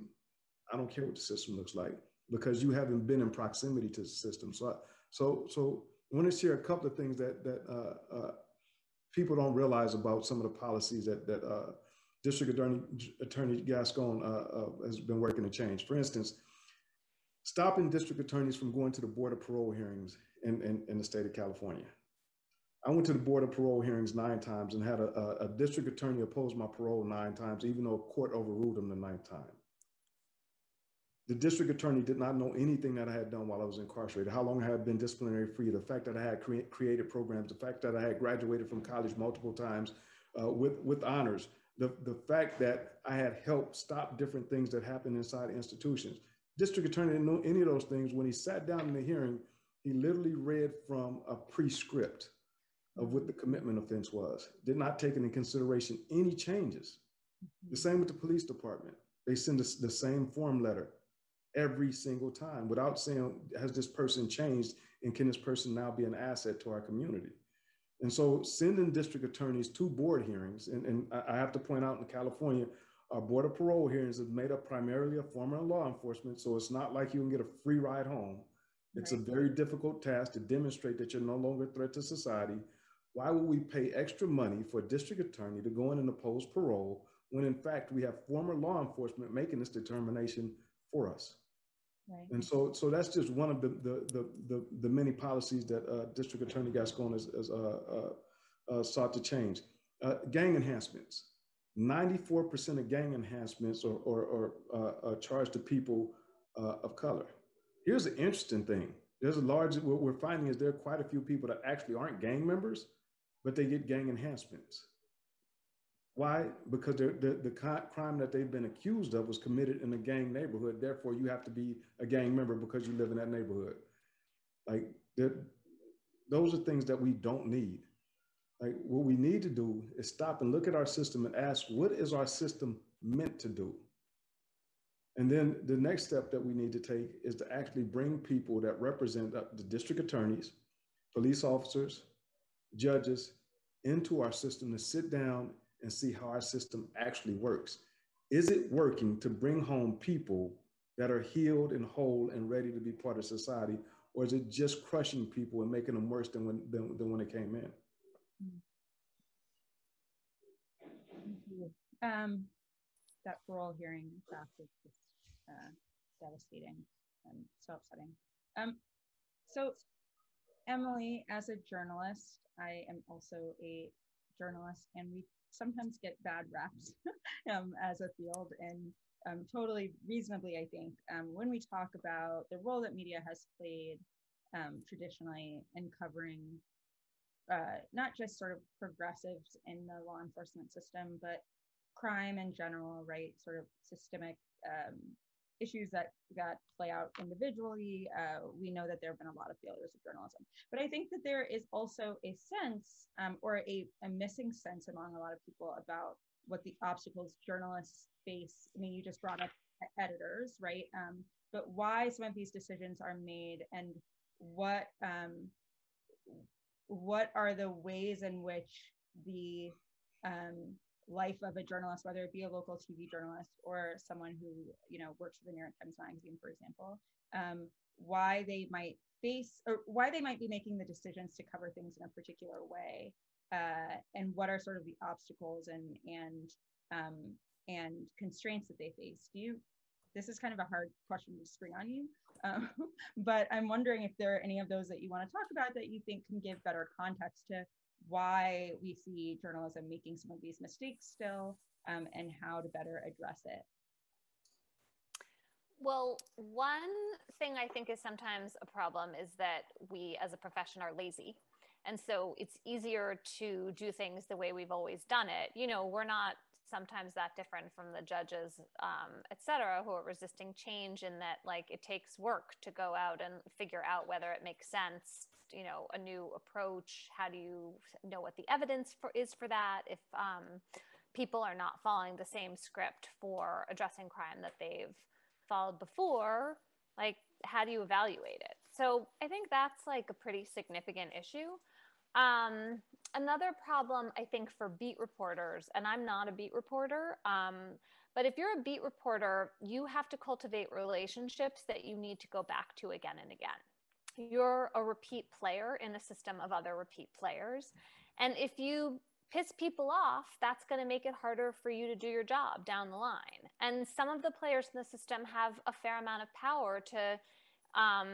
Speaker 4: I don't care what the system looks like because you haven't been in proximity to the system. So, so, so I want to share a couple of things that that uh, uh, people don't realize about some of the policies that that uh, District Attorney, Attorney Gascon uh, uh, has been working to change. For instance, stopping district attorneys from going to the Board of Parole hearings in, in, in the state of California. I went to the Board of Parole hearings nine times and had a, a, a district attorney oppose my parole nine times, even though a court overruled him the ninth time. The district attorney did not know anything that I had done while I was incarcerated, how long I had been disciplinary free, the fact that I had cre- created programs, the fact that I had graduated from college multiple times uh, with, with honors, the, the fact that I had helped stop different things that happened inside institutions. District attorney didn't know any of those things. When he sat down in the hearing, he literally read from a prescript of what the commitment offense was, did not take into consideration any changes. The same with the police department. They send us the same form letter every single time without saying, has this person changed and can this person now be an asset to our community? And so sending district attorneys to board hearings, and, and I have to point out in California, our board of parole hearings is made up primarily of former law enforcement. So it's not like you can get a free ride home. It's right. a very difficult task to demonstrate that you're no longer a threat to society. Why would we pay extra money for a district attorney to go in and oppose parole when in fact we have former law enforcement making this determination for us? Right. And so, so that's just one of the the the the, the many policies that uh, District Attorney Gascon has, has uh, uh, uh sought to change. Uh, gang enhancements. 94% of gang enhancements are, are, uh, charged to people of color. Here's the interesting thing. There's a large, what we're finding is there are quite a few people that actually aren't gang members, but they get gang enhancements. Why? Because the, the crime that they've been accused of was committed in a gang neighborhood. Therefore, you have to be a gang member because you live in that neighborhood. Like, those are things that we don't need. Like, what we need to do is stop and look at our system and ask, what is our system meant to do? And then the next step that we need to take is to actually bring people that represent the district attorneys, police officers, judges into our system to sit down and see how our system actually works. Is it working to bring home people that are healed and whole and ready to be part of society? Or is it just crushing people and making them worse than when, than, than when they came in?
Speaker 1: Um, that parole hearing, in fact, is just uh, devastating and so upsetting. Um, so, Emily, as a journalist, I am also a journalist, and we sometimes get bad raps um, as a field and um, totally reasonably, I think, um, when we talk about the role that media has played um, traditionally in covering uh, not just sort of progressives in the law enforcement system, but crime in general, right? Sort of systemic um, issues that that play out individually. Uh, we know that there have been a lot of failures of journalism, but I think that there is also a sense um, or a, a missing sense among a lot of people about what the obstacles journalists face. I mean, you just brought up editors, right? Um, but why some of these decisions are made and what um, what are the ways in which the um, life of a journalist, whether it be a local TV journalist or someone who you know works for the New York Times Magazine, for example, um, why they might face or why they might be making the decisions to cover things in a particular way, uh, and what are sort of the obstacles and and um, and constraints that they face. Do you? This is kind of a hard question to spring on you, um, but I'm wondering if there are any of those that you want to talk about that you think can give better context to why we see journalism making some of these mistakes still um, and how to better address it.
Speaker 5: Well, one thing I think is sometimes a problem is that we as a profession are lazy. And so it's easier to do things the way we've always done it. You know, we're not sometimes that different from the judges, um, et cetera, who are resisting change in that like it takes work to go out and figure out whether it makes sense you know a new approach. How do you know what the evidence for is for that? If um, people are not following the same script for addressing crime that they've followed before like how do you evaluate it? So I think that's like a pretty significant issue. Um, another problem, I think, for beat reporters, and I'm not a beat reporter, um, but if you're a beat reporter, you have to cultivate relationships that you need to go back to again and again. You're a repeat player in a system of other repeat players. And if you piss people off, that's going to make it harder for you to do your job down the line. And some of the players in the system have a fair amount of power to um,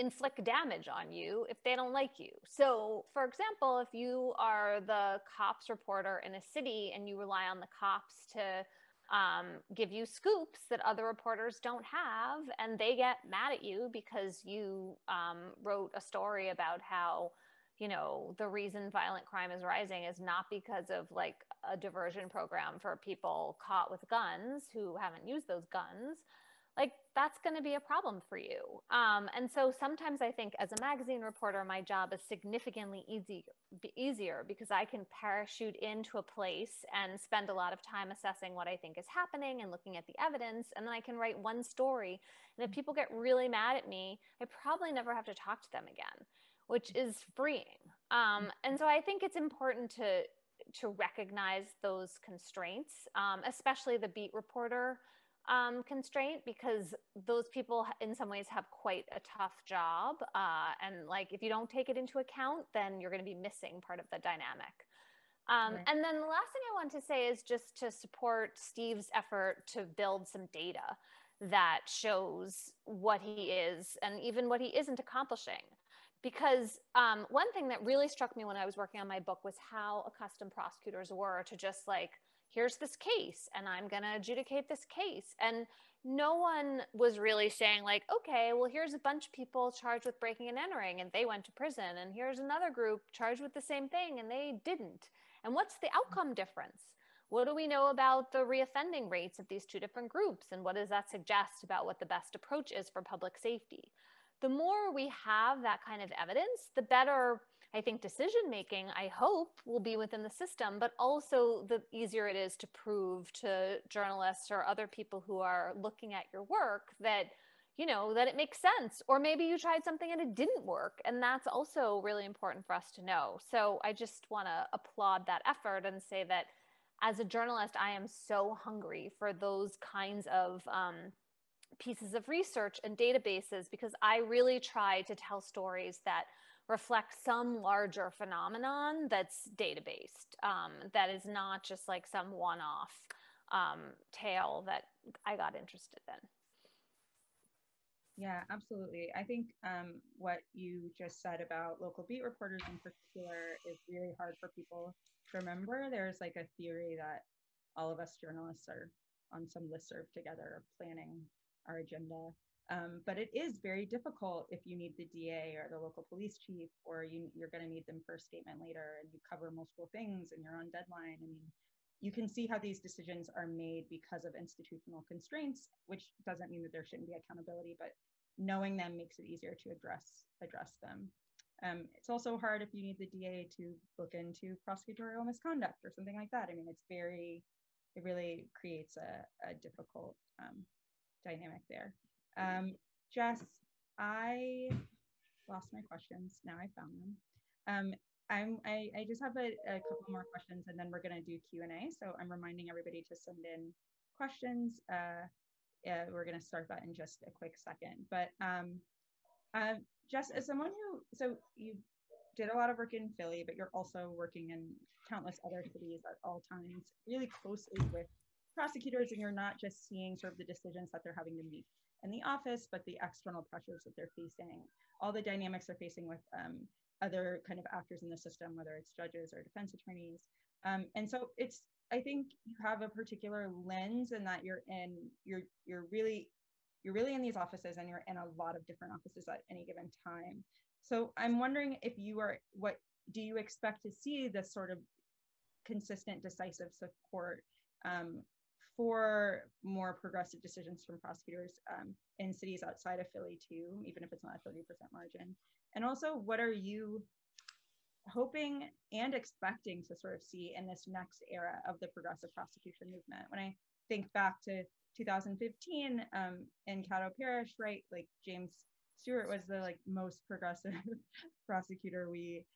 Speaker 5: inflict damage on you if they don't like you. So, for example, if you are the cops reporter in a city and you rely on the cops to um, give you scoops that other reporters don't have, and they get mad at you because you um, wrote a story about how you know the reason violent crime is rising is not because of like a diversion program for people caught with guns who haven't used those guns like that's going to be a problem for you. Um, and so sometimes i think as a magazine reporter my job is significantly easy, easier because i can parachute into a place and spend a lot of time assessing what i think is happening and looking at the evidence and then i can write one story. And if people get really mad at me i probably never have to talk to them again which is freeing. Um, and so I think it's important to to recognize those constraints, um, especially the beat reporter um, constraint, because those people in some ways have quite a tough job. Uh, and like if you don't take it into account, then you're going to be missing part of the dynamic. Um, right. And then the last thing I want to say is just to support Steve's effort to build some data that shows what he is and even what he isn't accomplishing because um, one thing that really struck me when I was working on my book was how accustomed prosecutors were to just like, here's this case and I'm going to adjudicate this case. And no one was really saying, like, okay, well, here's a bunch of people charged with breaking and entering and they went to prison. And here's another group charged with the same thing and they didn't. And what's the outcome difference? What do we know about the reoffending rates of these two different groups? And what does that suggest about what the best approach is for public safety? the more we have that kind of evidence, the better I think decision making, I hope, will be within the system, but also the easier it is to prove to journalists or other people who are looking at your work that you know that it makes sense or maybe you tried something and it didn't work and that's also really important for us to know. So i just want to applaud that effort and say that as a journalist i am so hungry for those kinds of um, pieces of research and databases because I really try to tell stories that reflect some larger phenomenon that's data based, um, that is not just like some one off um, tale that I got interested in.
Speaker 1: Yeah, absolutely. I think um, what you just said about local beat reporters in particular is really hard for people to remember. There's like a theory that all of us journalists are on some listserv together planning our agenda. Um, but it is very difficult if you need the DA or the local police chief, or you, you're going to need them for a statement later and you cover multiple things and you're on deadline. I mean, you can see how these decisions are made because of institutional constraints, which doesn't mean that there shouldn't be accountability, but knowing them makes it easier to address address them. Um, it's also hard if you need the DA to look into prosecutorial misconduct or something like that. I mean, it's very, it really creates a, a difficult um, dynamic there. Um, Jess, I lost my questions. Now I found them. Um, I'm, I, I just have a, a couple more questions and then we're going to do Q&A. So I'm reminding everybody to send in questions. Uh, yeah, we're going to start that in just a quick second. But um, uh, Jess, as someone who, so you did a lot of work in Philly, but you're also working in countless other cities at all times, really closely with prosecutors and you're not just seeing sort of the decisions that they're having to meet in the office, but the external pressures that they're facing, all the dynamics they're facing with um, other kind of actors in the system, whether it's judges or defense attorneys. Um, and so it's, I think you have a particular lens in that you're in, you're, you're really, you're really in these offices and you're in a lot of different offices at any given time. So I'm wondering if you are, what do you expect to see this sort of consistent, decisive support um, for more progressive decisions from prosecutors um, in cities outside of Philly too, even if it's not a 30% margin? And also, what are you hoping and expecting to sort of see in this next era of the progressive prosecution movement? When I think back to 2015 um, in Caddo Parish, right, like James Stewart was the like most progressive prosecutor we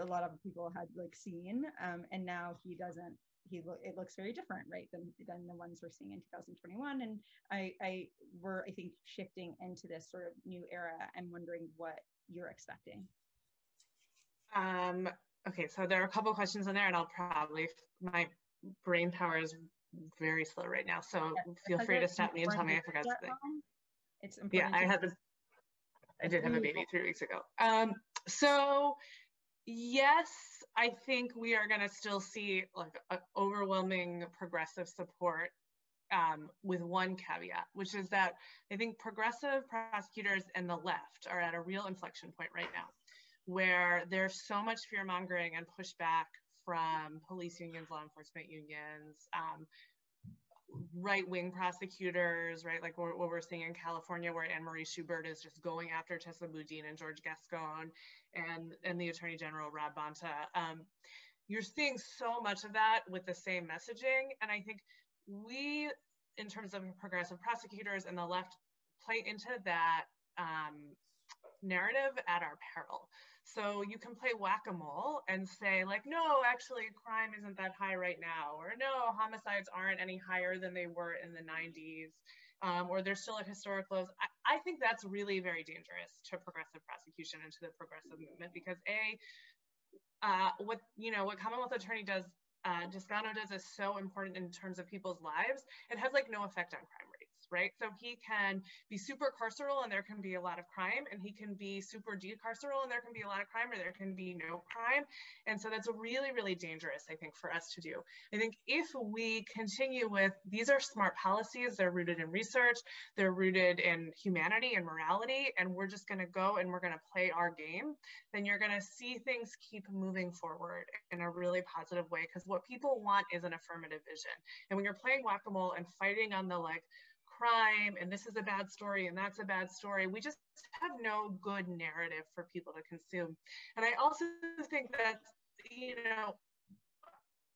Speaker 1: a lot of people had like seen, um, and now he doesn't. He lo- it looks very different, right, than than the ones we're seeing in 2021. And I I we're I think shifting into this sort of new era. I'm wondering what you're expecting.
Speaker 3: Um. Okay, so there are a couple questions in there, and I'll probably my brain power is very slow right now. So yeah, feel free to stop me and tell me I forgot something. It's important. Yeah, I had. I did have a baby three weeks ago. Um. So yes, I think we are going to still see like overwhelming progressive support um, with one caveat, which is that I think progressive prosecutors and the left are at a real inflection point right now, where there's so much fear mongering and pushback from police unions, law enforcement unions, um, right wing prosecutors, right? Like what, we're seeing in California, where Anne Marie Schubert is just going after Chesa Boudin and George Gascon and, and the Attorney General Rob Bonta. Um, you're seeing so much of that with the same messaging. And I think we, in terms of progressive prosecutors and the left, play into that um, narrative at our peril. So you can play whack-a-mole and say like, no, actually crime isn't that high right now, or no, homicides aren't any higher than they were in the 90s, um, or they're still at historic lows. I, I think that's really very dangerous to progressive prosecution and to the progressive movement because a, uh, what you know, what Commonwealth Attorney does, uh, Descano does is so important in terms of people's lives. It has like no effect on crime right? So he can be super carceral and there can be a lot of crime, and he can be super decarceral and there can be a lot of crime, or there can be no crime. And so that's really, really dangerous, I think, for us to do. I think if we continue with these are smart policies, they're rooted in research, they're rooted in humanity and morality, and we're just going to go and we're going to play our game, then you're going to see things keep moving forward in a really positive way. Because what people want is an affirmative vision. And when you're playing whack a mole and fighting on the like, crime and this is a bad story and that's a bad story. We just have no good narrative for people to consume. And I also think that, you know,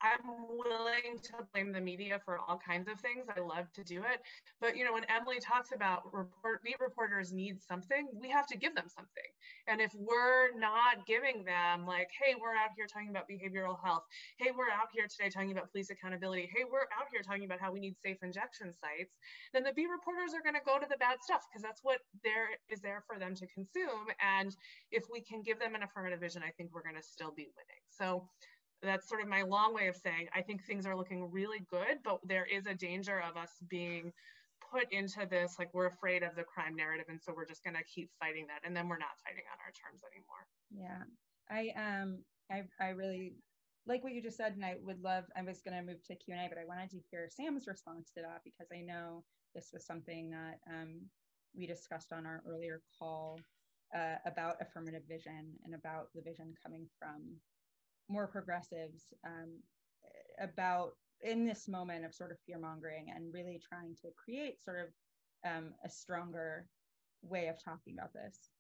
Speaker 3: I'm willing to blame the media for all kinds of things. I love to do it. But you know, when Emily talks about report reporters need something, we have to give them something. And if we're not giving them like, hey, we're out here talking about behavioral health. Hey, we're out here today talking about police accountability. Hey, we're out here talking about how we need safe injection sites, then the beat reporters are going to go to the bad stuff because that's what there is there for them to consume. And if we can give them an affirmative vision, I think we're going to still be winning. So that's sort of my long way of saying I think things are looking really good, but there is a danger of us being put into this like we're afraid of the crime narrative and so we're just going to keep fighting that and then we're not fighting on our terms anymore.
Speaker 1: Yeah. I um i, I really like what you just said and i would love i was going to move to q&a but i wanted to hear sam's response to that because i know this was something that um, we discussed on our earlier call uh, about affirmative vision and about the vision coming from more progressives um, about in this moment of sort of fear mongering and really trying to create sort of um, a stronger way of talking about this?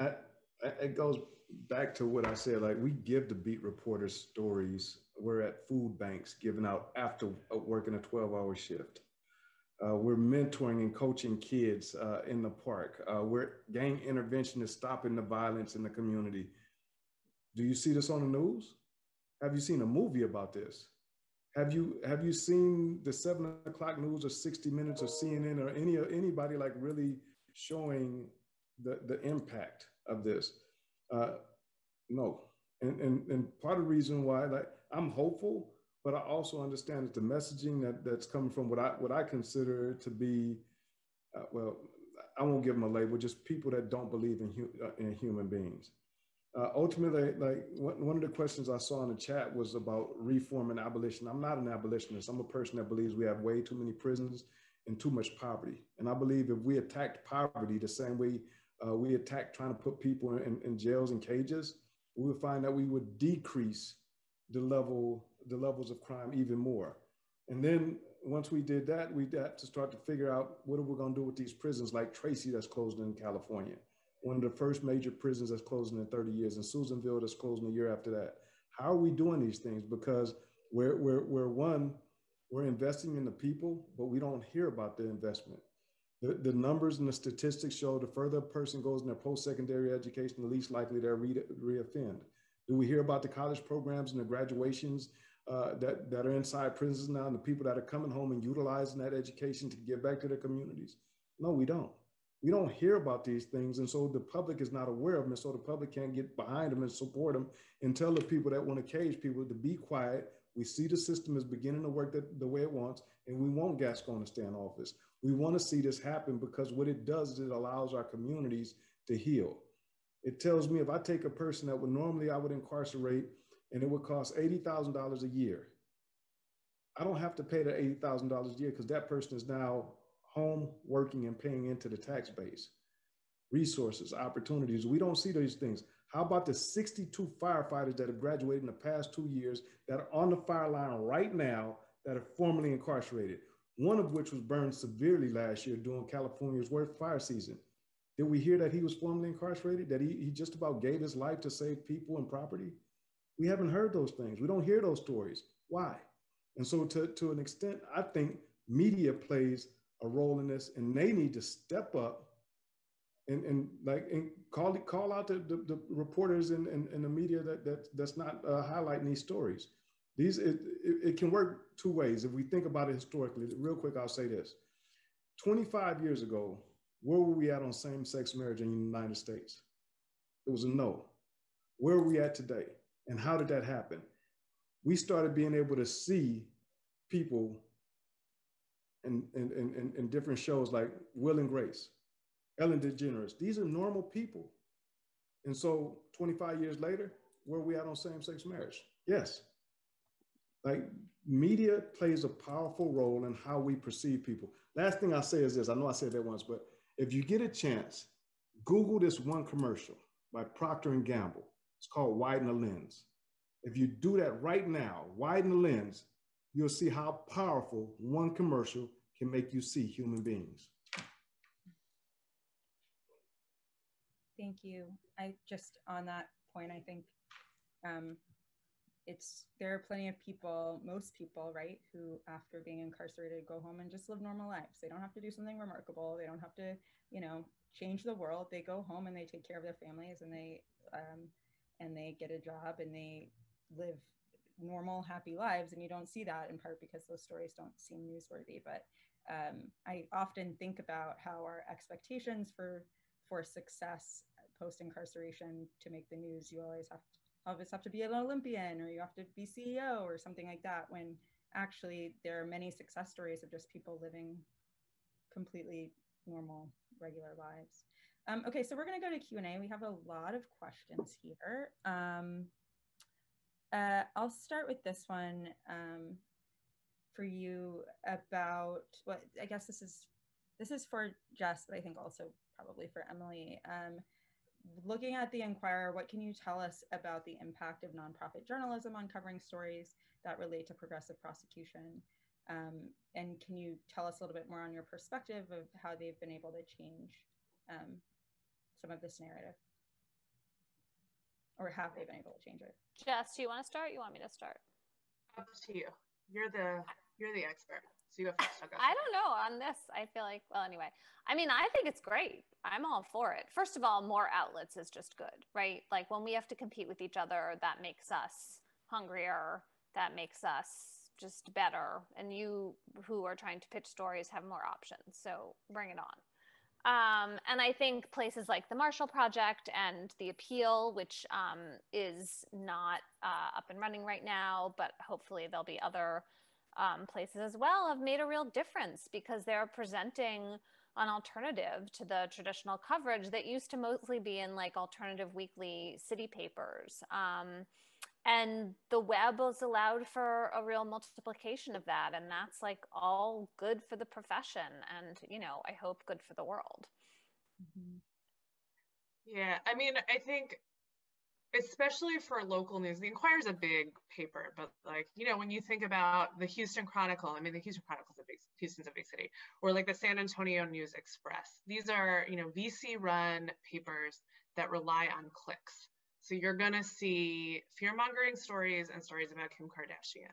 Speaker 4: I, it goes back to what I said. Like we give the beat reporters stories. We're at food banks giving out after working a 12 hour shift. Uh, we're mentoring and coaching kids uh, in the park. Uh, we're gang intervention is stopping the violence in the community. Do you see this on the news? Have you seen a movie about this? Have you have you seen the seven o'clock news or 60 minutes or CNN or any anybody like really showing the, the impact of this? Uh, no. And, and, and part of the reason why like I'm hopeful, but I also understand that the messaging that, that's coming from what I what I consider to be, uh, well, I won't give them a label, just people that don't believe in, hu- uh, in human beings uh, ultimately, like one of the questions I saw in the chat was about reform and abolition. I'm not an abolitionist. I'm a person that believes we have way too many prisons and too much poverty. And I believe if we attacked poverty the same way uh, we attack trying to put people in, in, jails and cages, we would find that we would decrease the level, the levels of crime even more. And then once we did that, we had to start to figure out what are we going to do with these prisons like Tracy that's closed in California one of the first major prisons that's closing in 30 years, and Susanville that's closing a year after that. How are we doing these things? Because we're, we're, we're one, we're investing in the people, but we don't hear about the investment. The, the numbers and the statistics show the further a person goes in their post-secondary education, the least likely they're re- reoffend. Do we hear about the college programs and the graduations uh, that, that are inside prisons now and the people that are coming home and utilizing that education to give back to their communities? No, we don't. We don't hear about these things. And so the public is not aware of them. And so the public can't get behind them and support them and tell the people that want to cage people to be quiet. We see the system is beginning to work the, the way it wants, and we want Gascon to stay in office. We want to see this happen because what it does is it allows our communities to heal. It tells me if I take a person that would normally I would incarcerate and it would cost $80,000 a year. I don't have to pay the $80,000 a year because that person is now home working and paying into the tax base. Resources, opportunities. We don't see these things. How about the 62 firefighters that have graduated in the past two years that are on the fire line right now that are formerly incarcerated? One of which was burned severely last year during California's worst fire season. Did we hear that he was formerly incarcerated? That he, he just about gave his life to save people and property? We haven't heard those things. We don't hear those stories. Why? And so, to, to an extent, I think media plays a role in this, and they need to step up and, and like and call call out the, the, the reporters and, and, and, the media that, that that's not uh, highlighting these stories. These it, it, it can work two ways. If we think about it historically, real quick, I'll say this: 25 years ago, where were we at on same-sex marriage in the United States? It was a no. Where are we at today? And how did that happen? We started being able to see people in, in, in, in different shows like Will and Grace, Ellen DeGeneres. These are normal people. And so 25 years later, where we at on same-sex marriage? Yes. Like media plays a powerful role in how we perceive people. Last thing I'll say is this. I know I said that once, but if you get a chance, Google this one commercial by Procter and Gamble. It's called Widen the Lens. If you do that right now, widen the lens, you'll see how powerful one commercial can make you see human beings.
Speaker 1: Thank you. I just on that point, I think um, it's there are plenty of people, most people, right, who after being incarcerated go home and just live normal lives. They don't have to do something remarkable. They don't have to, you know, change the world. They go home and they take care of their families and they um, and they get a job and they live normal, happy lives. And you don't see that in part because those stories don't seem newsworthy. But um, I often think about how our expectations for for success post incarceration to make the news, you always have to always have to be an Olympian or you have to be CEO or something like that. When actually there are many success stories of just people living completely normal, regular lives. Um, okay, so we're going to go to Q&A. We have a lot of questions here. Um, uh, I'll start with this one um, for you about what I guess this is this is for Jess, but I think also probably for Emily. Um, looking at the Inquirer, what can you tell us about the impact of nonprofit journalism on covering stories that relate to progressive prosecution? Um, and can you tell us a little bit more on your perspective of how they've been able to change um, some of this narrative? Or have they been able to change it?
Speaker 5: Jess, do you want to start? You want me to start?
Speaker 3: Up to you. You're the you're the expert. So you go first. Go
Speaker 5: I don't know on this. I feel like well anyway. I mean, I think it's great. I'm all for it. First of all, more outlets is just good, right? Like when we have to compete with each other, that makes us hungrier. That makes us just better. And you who are trying to pitch stories have more options. So bring it on. Um, and I think places like the Marshall Project and the Appeal, which um, is not uh, up and running right now, but hopefully there'll be other um, places as well, have made a real difference because they're presenting an alternative to the traditional coverage that used to mostly be in like alternative weekly city papers. Um, and the web has allowed for a real multiplication of that and that's like all good for the profession and you know i hope good for the world
Speaker 3: mm-hmm. yeah i mean i think especially for local news the inquirer is a big paper but like you know when you think about the houston chronicle i mean the houston chronicle is a big houston's a big city or like the san antonio news express these are you know vc run papers that rely on clicks so you're going to see fear mongering stories and stories about Kim Kardashian.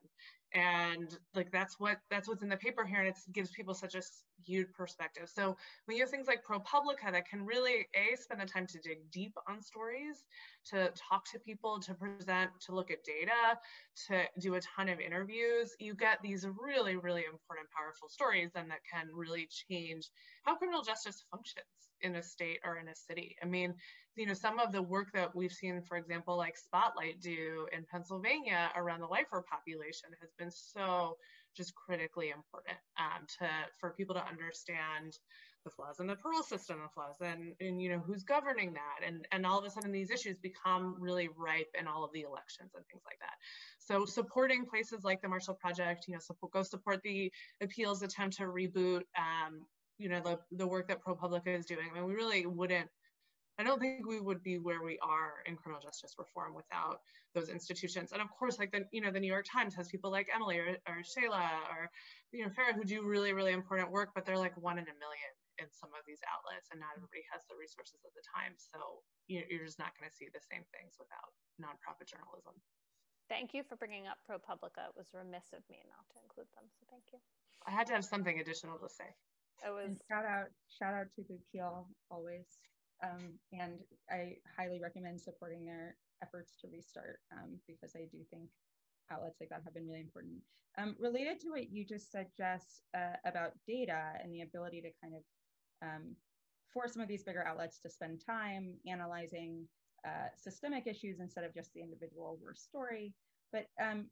Speaker 3: and like that's what that's what's in the paper here and it gives people such a skewed perspective. So when you have things like propublica that can really a spend the time to dig deep on stories to talk to people to present to look at data to do a ton of interviews you get these really really important powerful stories and that can really change how criminal justice functions in a state or in a city. I mean you know, some of the work that we've seen, for example, like Spotlight do in Pennsylvania around the lifer population has been so just critically important um, to for people to understand the flaws in the parole system, the flaws and, and you know who's governing that, and and all of a sudden these issues become really ripe in all of the elections and things like that. So supporting places like the Marshall Project, you know, support, go support the Appeal's attempt to reboot, um, you know, the the work that ProPublica is doing. I mean, we really wouldn't I don't think we would be where we are in criminal justice reform without those institutions. And of course, like the, you know, the New York Times has people like Emily or, or Shaila or, you know, Farah who do really, really important work, but they're like one in a million in some of these outlets and not everybody has the resources at the time. So you're just not going to see the same things without nonprofit journalism.
Speaker 5: Thank you for bringing up ProPublica. It was remiss of me not to include them. So thank you.
Speaker 3: I had to have something additional to say.
Speaker 1: It was and shout out, shout out to the Appeal always um, and I highly recommend supporting their efforts to restart um, because I do think outlets like that have been really important. Um, related to what you just said, Jess, uh, about data and the ability to kind of um, for some of these bigger outlets to spend time analyzing uh, systemic issues instead of just the individual worst story. But um,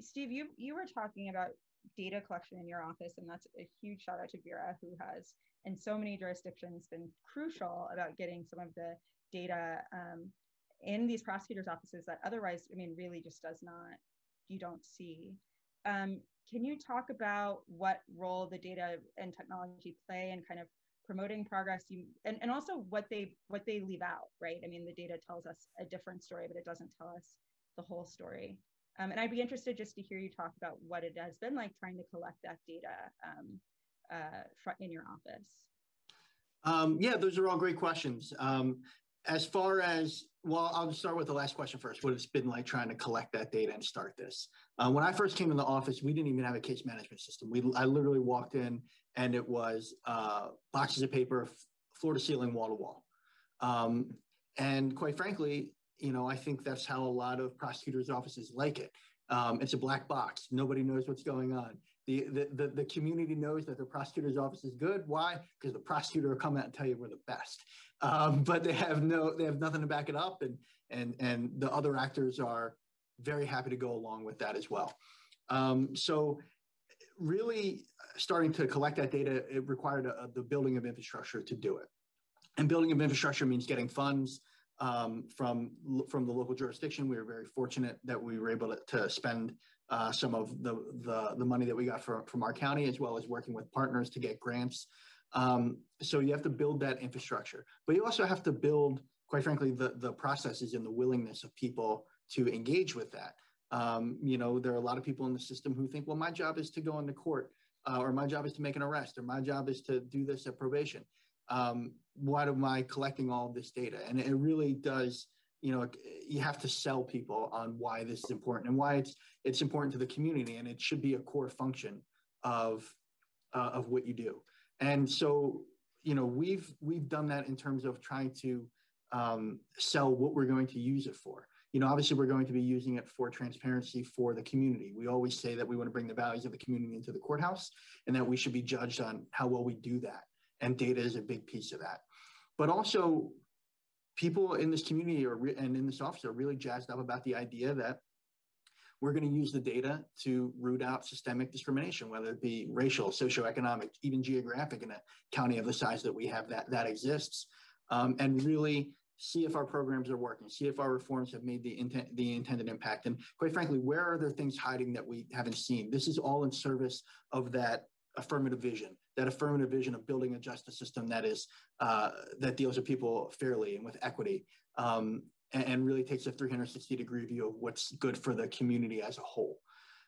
Speaker 1: Steve, you you were talking about data collection in your office, and that's a huge shout out to Vera, who has in so many jurisdictions been crucial about getting some of the data um, in these prosecutors' offices that otherwise, I mean, really just does not, you don't see. Um, can you talk about what role the data and technology play in kind of promoting progress you, and, and also what they what they leave out, right? I mean, the data tells us a different story, but it doesn't tell us the whole story. Um, and I'd be interested just to hear you talk about what it has been like trying to collect that data um, uh, in your office?
Speaker 2: Um, yeah, those are all great questions. Um, as far as, well, I'll start with the last question first. What it's been like trying to collect that data and start this. Uh, when I first came in the office, we didn't even have a case management system. We, I literally walked in and it was uh, boxes of paper, floor to ceiling, wall to wall. Um, and quite frankly, you know, I think that's how a lot of prosecutors' offices like it. Um, it's a black box. Nobody knows what's going on. The, the, the, the, community knows that the prosecutor's office is good. Why? Because the prosecutor will come out and tell you we're the best. Um, but they have no, they have nothing to back it up. And, and, and the other actors are very happy to go along with that as well. Um, so really starting to collect that data, it required a, the building of infrastructure to do it. And building of infrastructure means getting funds, um, from from the local jurisdiction. We were very fortunate that we were able to, to spend uh, some of the, the, the money that we got from, from our county, as well as working with partners to get grants. Um, so you have to build that infrastructure, but you also have to build, quite frankly, the, the processes and the willingness of people to engage with that. Um, you know, there are a lot of people in the system who think, well, my job is to go into court, uh, or my job is to make an arrest, or my job is to do this at probation. Um, why am I collecting all this data? And it really does you know you have to sell people on why this is important and why it's it's important to the community and it should be a core function of uh, of what you do. And so you know we've we've done that in terms of trying to um, sell what we're going to use it for. You know obviously we're going to be using it for transparency for the community. We always say that we want to bring the values of the community into the courthouse and that we should be judged on how well we do that and data is a big piece of that but also people in this community are re- and in this office are really jazzed up about the idea that we're going to use the data to root out systemic discrimination, whether it be racial, socioeconomic, even geographic in a county of the size that we have that, that exists, um, and really see if our programs are working, see if our reforms have made the, intent, the intended impact. And quite frankly, where are there things hiding that we haven't seen? This is all in service of that affirmative vision, that affirmative vision of building a justice system that is uh, that deals with people fairly and with equity, um, and, and, really takes a 360 degree view of what's good for the community as a whole.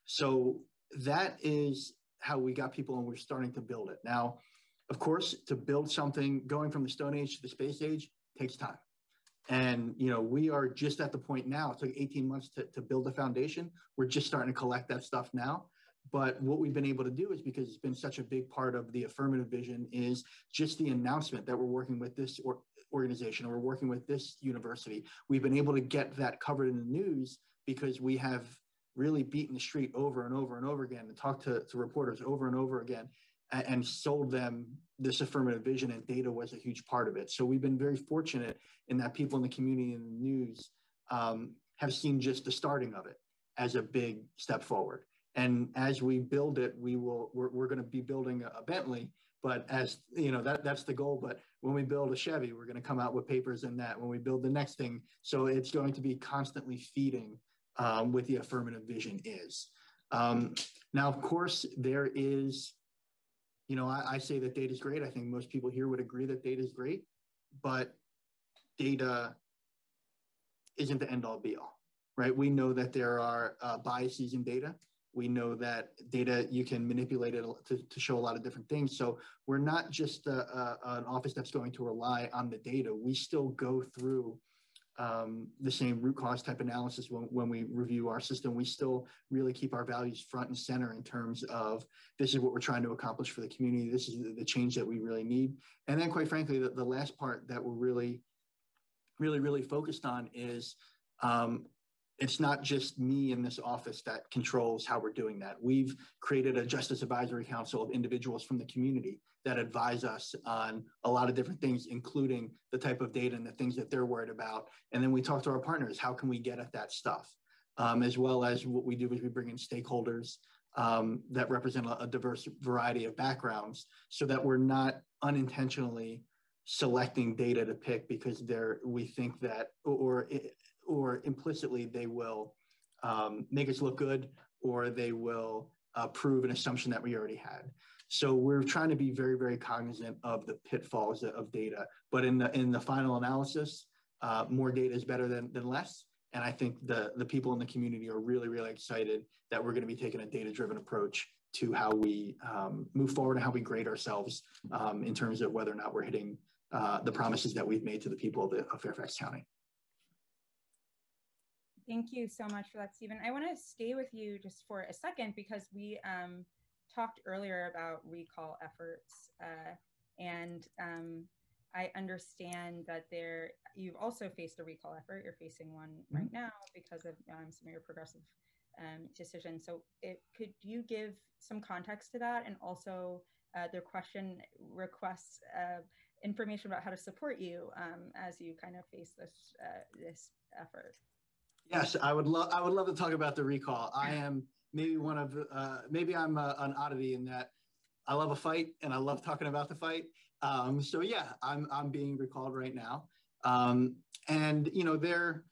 Speaker 2: So that is how we got people, and we're starting to build it now. Of course, to build something going from the Stone Age to the Space Age takes time. And you know, we are just at the point now. It took 18 months to, to build the foundation. We're just starting to collect that stuff now. But what we've been able to do is because it's been such a big part of the affirmative vision is just the announcement that we're working with this or, organization or we're working with this university. We've been able to get that covered in the news because we have really beaten the street over and over and over again and talked to, to reporters over and over again and, and sold them this affirmative vision and data was a huge part of it. So we've been very fortunate in that people in the community and the news um, have seen just the starting of it as a big step forward. And as we build it, we will we're, we're going to be building a, Bentley. But as you know, that that's the goal. But when we build a Chevy, we're going to come out with papers in that. When we build the next thing, so it's going to be constantly feeding um, with the affirmative vision is. Um, now, of course, there is, you know, I, I say that data is great. I think most people here would agree that data is great, but data isn't the end all be all, right? We know that there are uh, biases in data. We know that data, you can manipulate it to, to show a lot of different things. So we're not just a, a, an office that's going to rely on the data. We still go through um, the same root cause type analysis when, when we review our system. We still really keep our values front and center in terms of this is what we're trying to accomplish for the community. This is the, change that we really need. And then, quite frankly, the, the last part that we're really, really, really focused on is um, it's not just me in this office that controls how we're doing that. We've created a Justice Advisory Council of individuals from the community that advise us on a lot of different things, including the type of data and the things that they're worried about. And then we talk to our partners, how can we get at that stuff? Um, as well as what we do is we bring in stakeholders um, that represent a, diverse variety of backgrounds so that we're not unintentionally selecting data to pick because they're we think that or or implicitly they will um, make us look good or they will uh, prove an assumption that we already had. So we're trying to be very, very cognizant of the pitfalls of data. But in the in the final analysis, uh, more data is better than, than less. And I think the, the people in the community are really, really excited that we're going to be taking a data-driven approach to how we um, move forward and how we grade ourselves um, in terms of whether or not we're hitting uh, the promises that we've made to the people of, the, of Fairfax County.
Speaker 1: Thank you so much for that, Stephen. I want to stay with you just for a second because we um, talked earlier about recall efforts, uh, and um, I understand that there you've also faced a recall effort. You're facing one mm-hmm. right now because of um, some of your progressive um, decisions. So, it, could you give some context to that, and also uh, the question requests uh, information about how to support you um, as you kind of face this uh, this effort?
Speaker 2: Yes, I would love. I would love to talk about the recall. I am maybe one of uh, maybe I'm a, an oddity in that I love a fight and I love talking about the fight. Um, so yeah, I'm I'm being recalled right now, um, and you know there.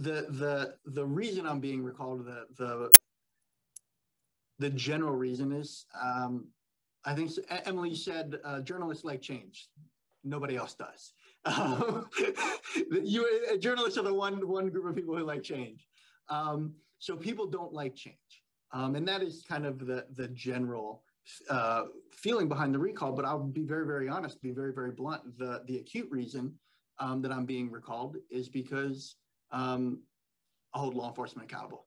Speaker 2: The the the reason I'm being recalled the the the general reason is um, I think Emily said uh, journalists like change. Nobody else does. Um, you journalists are the one one group of people who like change. Um, so people don't like change, um, and that is kind of the the general uh, feeling behind the recall. But I'll be very very honest, be very very blunt. The the acute reason um, that I'm being recalled is because um, I hold law enforcement accountable.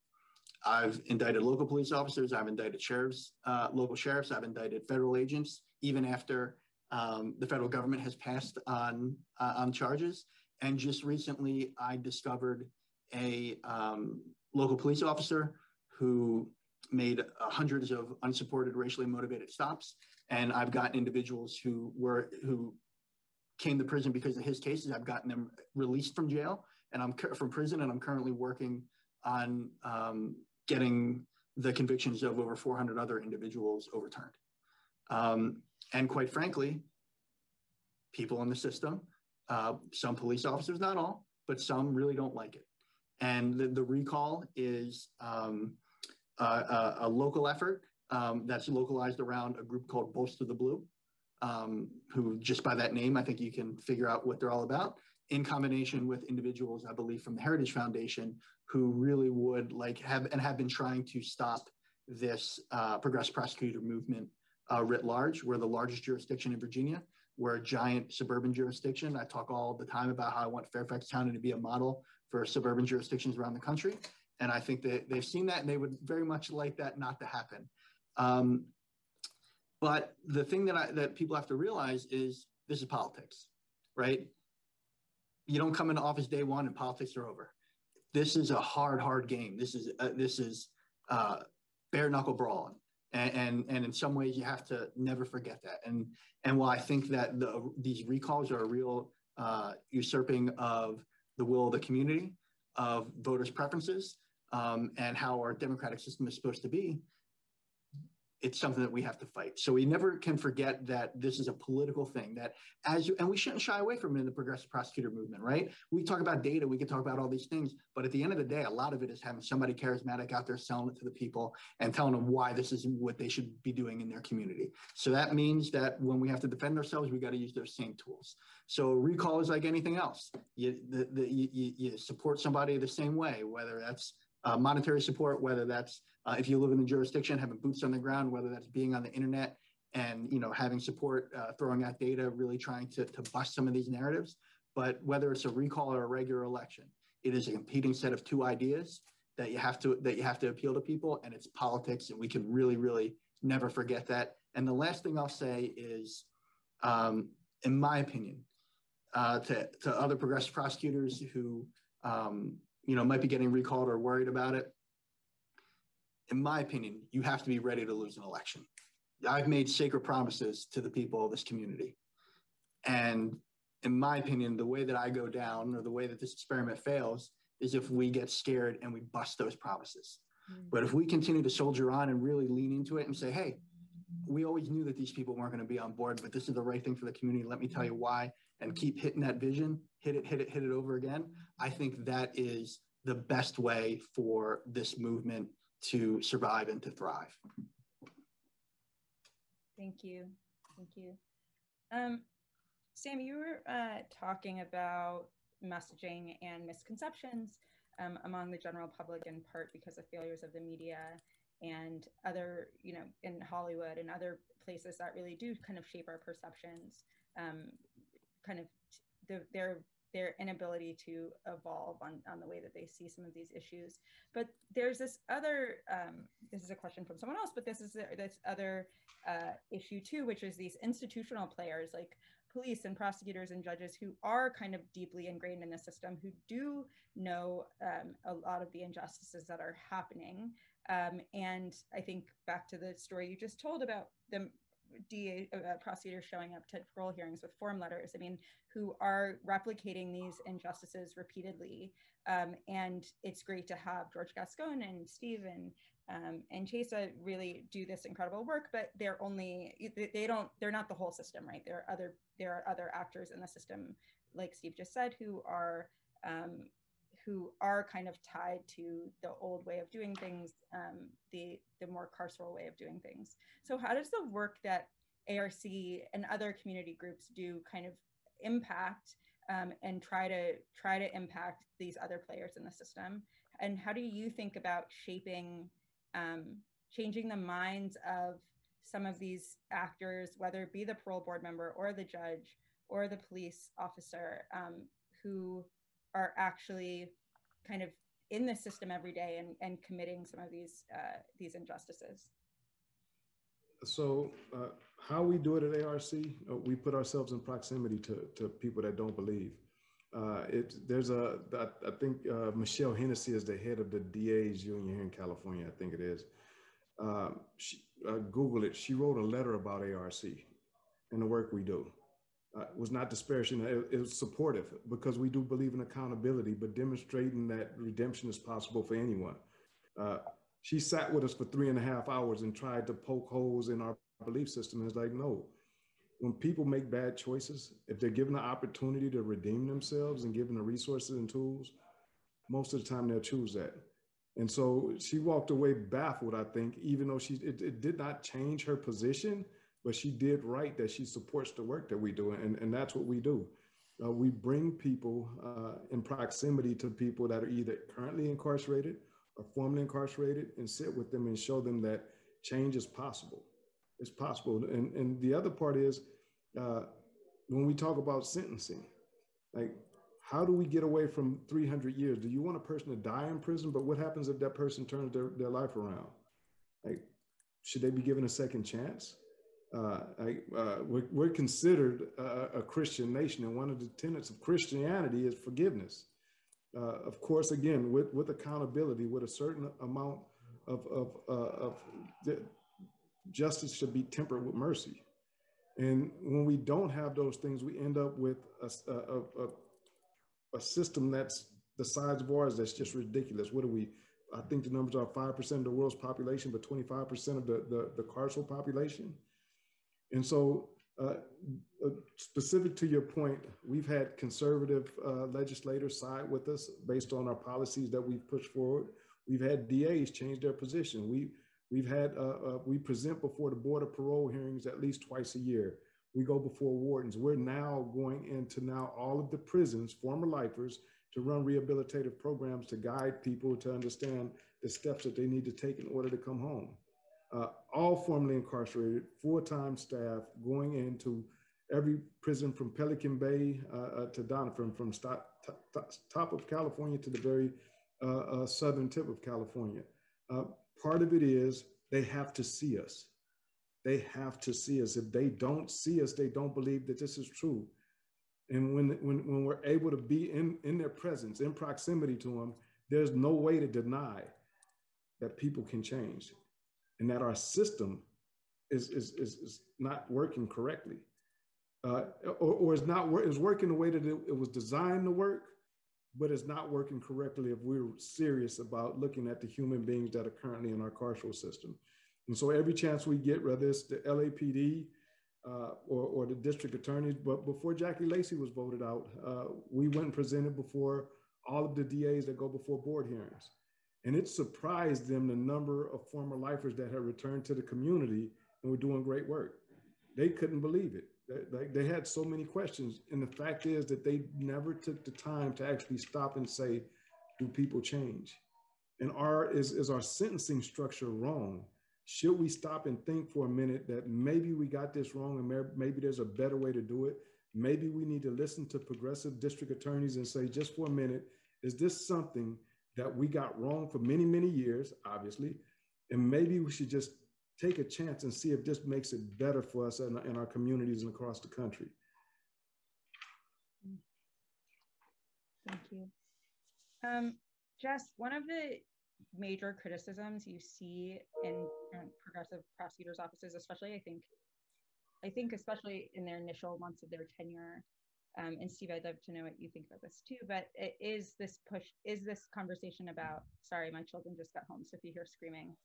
Speaker 2: I've indicted local police officers. I've indicted sheriffs, uh, local sheriffs. I've indicted federal agents, even after um, the federal government has passed on uh, on charges. And just recently, I discovered a um, local police officer who made hundreds of unsupported racially motivated stops. And I've gotten individuals who were who came to prison because of his cases. I've gotten them released from jail and I'm from prison, and I'm currently working on um, getting the convictions of over 400 other individuals overturned. Um, and quite frankly, people in the system, uh, some police officers, not all, but some really don't like it. And the, the recall is um, a, a, local effort um, that's localized around a group called Bolster the Blue, um, who just by that name, I think you can figure out what they're all about, in combination with individuals, I believe, from the Heritage Foundation, who really would like have and have been trying to stop this uh, progressive prosecutor movement uh, writ large. We're the largest jurisdiction in Virginia. We're a giant suburban jurisdiction. I talk all the time about how I want Fairfax County to be a model for suburban jurisdictions around the country. And I think that they've seen that and they would very much like that not to happen. Um, but the thing that I, that people have to realize is this is politics, right? You don't come into office day one and politics are over. This is a hard, hard game. This is uh, this is uh, bare knuckle brawling, and, and, and in some ways you have to never forget that. And and while I think that the these recalls are a real uh, usurping of the will of the community, of voters' preferences, um, and how our democratic system is supposed to be, it's something that we have to fight. So we never can forget that this is a political thing that as you, and we shouldn't shy away from it in the progressive prosecutor movement, right? We talk about data, we can talk about all these things, but at the end of the day, a lot of it is having somebody charismatic out there selling it to the people and telling them why this is what they should be doing in their community. So that means that when we have to defend ourselves, we got to use those same tools. So recall is like anything else. You, the, the, you, you support somebody the same way, whether that's uh, monetary support, whether that's uh, if you live in the jurisdiction, having boots on the ground, whether that's being on the internet and you know having support, uh, throwing out data, really trying to, to bust some of these narratives. But whether it's a recall or a regular election, it is a competing set of two ideas that you have to that you have to appeal to people, and it's politics, and we can really, really never forget that. And the last thing I'll say is, um, in my opinion, uh, to to other progressive prosecutors who um, you know might be getting recalled or worried about it. In my opinion you have to be ready to lose an election. I've made sacred promises to the people of this community. And in my opinion the way that i go down or the way that this experiment fails is if we get scared and we bust those promises. Mm-hmm. but if we continue to soldier on and really lean into it and say hey we always knew that these people weren't going to be on board but this is the right thing for the community. Let me tell you why and keep hitting that vision hit it, hit it, hit it over again. I think that is the best way for this movement to survive and to thrive.
Speaker 1: Thank you. Thank you. Um, Sam, you were uh, talking about messaging and misconceptions um, among the general public in part because of failures of the media and other, you know, in Hollywood and other places that really do kind of shape our perceptions, um, kind of the, their their inability to evolve on, on the way that they see some of these issues. But there's this other, um, this is a question from someone else, but this is this other uh, issue too, which is these institutional players like police and prosecutors and judges who are kind of deeply ingrained in the system, who do know um, a lot of the injustices that are happening. Um, and I think back to the story you just told about them DA uh, prosecutors showing up to parole hearings with form letters. I mean, who are replicating these injustices repeatedly. Um, and it's great to have George Gascon and Steve and um, and Chesa really do this incredible work, but they're only they don't they're not the whole system, right? There are other there are other actors in the system, like Steve just said, who are um, who are kind of tied to the old way of doing things, um, the the more carceral way of doing things. So how does the work that ARC and other community groups do kind of impact um, and try to try to impact these other players in the system? And how do you think about shaping, um, changing the minds of some of these actors, whether it be the parole board member or the judge or the police officer, um, who are actually kind of in the system every day and, and committing some of these uh, these injustices.
Speaker 4: So uh, how we do it at ARC, uh, we put ourselves in proximity to, to people that don't believe. Uh, it, there's a, I, think uh, Michele Hanisee is the head of the DA's union here in California, I think it is. She, Google it, she wrote a letter about ARC and the work we do uh, was not disparaging. It, it, was supportive because we do believe in accountability, but demonstrating that redemption is possible for anyone. Uh, she sat with us for three and a half hours and tried to poke holes in our belief system. And it's like, no, when people make bad choices, if they're given the opportunity to redeem themselves and given the resources and tools, most of the time they'll choose that. And so she walked away baffled, I think, even though she it, it did not change her position but she did write that she supports the work that we do, and, and that's what we do. Uh, we bring people uh, in proximity to people that are either currently incarcerated or formerly incarcerated and sit with them and show them that change is possible. It's possible. And, and the other part is uh, when we talk about sentencing, like how do we get away from 300 years? Do you want a person to die in prison? But what happens if that person turns their, their life around? Like, should they be given a second chance? Uh, I, uh, we're, we're, considered a, a, Christian nation, and one of the tenets of Christianity is forgiveness. Uh, of course, again, with, with accountability, with a certain amount of, of, uh, of justice should be tempered with mercy. And when we don't have those things, we end up with a, a, a, a system that's the size of ours that's just ridiculous. What do we? I think the numbers are 5% of the world's population, but 25% of the, the, the carceral population. And so, uh, uh, specific to your point, we've had conservative uh, legislators side with us based on our policies that we've pushed forward. We've had DAs change their position. We, we've had, uh, uh, we present before the Board of Parole hearings at least twice a year. We go before wardens. We're now going into now all of the prisons, former lifers, to run rehabilitative programs to guide people to understand the steps that they need to take in order to come home uh, all formerly incarcerated, full-time staff going into every prison from Pelican Bay uh, uh to Donovan, from stop, top of California to the very uh, uh, southern tip of California. part of it is they have to see us. They have to see us. If they don't see us, they don't believe that this is true. And when, when, when we're able to be in, in their presence, in proximity to them, there's no way to deny that people can change and that our system is, is, is, is not working correctly. Uh, or, or is not is working the way that it, it was designed to work, but it's not working correctly if we're serious about looking at the human beings that are currently in our carceral system. And so every chance we get, whether it's the LAPD uh, or, or, the district attorneys, but before Jackie Lacey was voted out, uh, we went and presented before all of the DAs that go before board hearings. And it surprised them the number of former lifers that had returned to the community and were doing great work. They couldn't believe it. They, they had so many questions. And the fact is that they never took the time to actually stop and say, do people change? And are, is, is our sentencing structure wrong? Should we stop and think for a minute that maybe we got this wrong and maybe there's a better way to do it? Maybe we need to listen to progressive district attorneys and say, just for a minute, is this something that we got wrong for many, many years, obviously. And maybe we should just take a chance and see if this makes it better for us and, and our communities and across the country.
Speaker 1: Thank you. Um, Jess, one of the major criticisms you see in progressive prosecutors' offices, especially I think, I think especially in their initial months of their tenure, um, and Steve, I'd love to know what you think about this too. But is this push? Is this conversation about? Sorry, my children just got home, so if you hear screaming,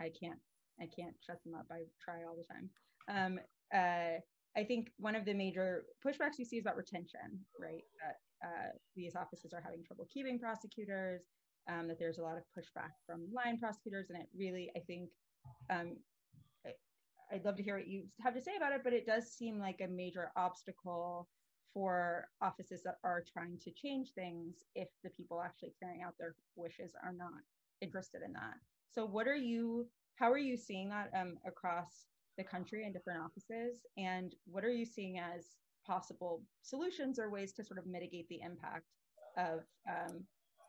Speaker 1: I can't. I can't shut them up. I try all the time. Um, uh, I think one of the major pushbacks you see is about retention, right? That uh, these offices are having trouble keeping prosecutors. Um, that there's a lot of pushback from line prosecutors, and it really, I think, um, I'd love to hear what you have to say about it. But it does seem like a major obstacle for offices that are trying to change things if the people actually carrying out their wishes are not interested in that. So what are you, how are you seeing that um, across the country in different offices? And what are you seeing as possible solutions or ways to sort of mitigate the impact of um,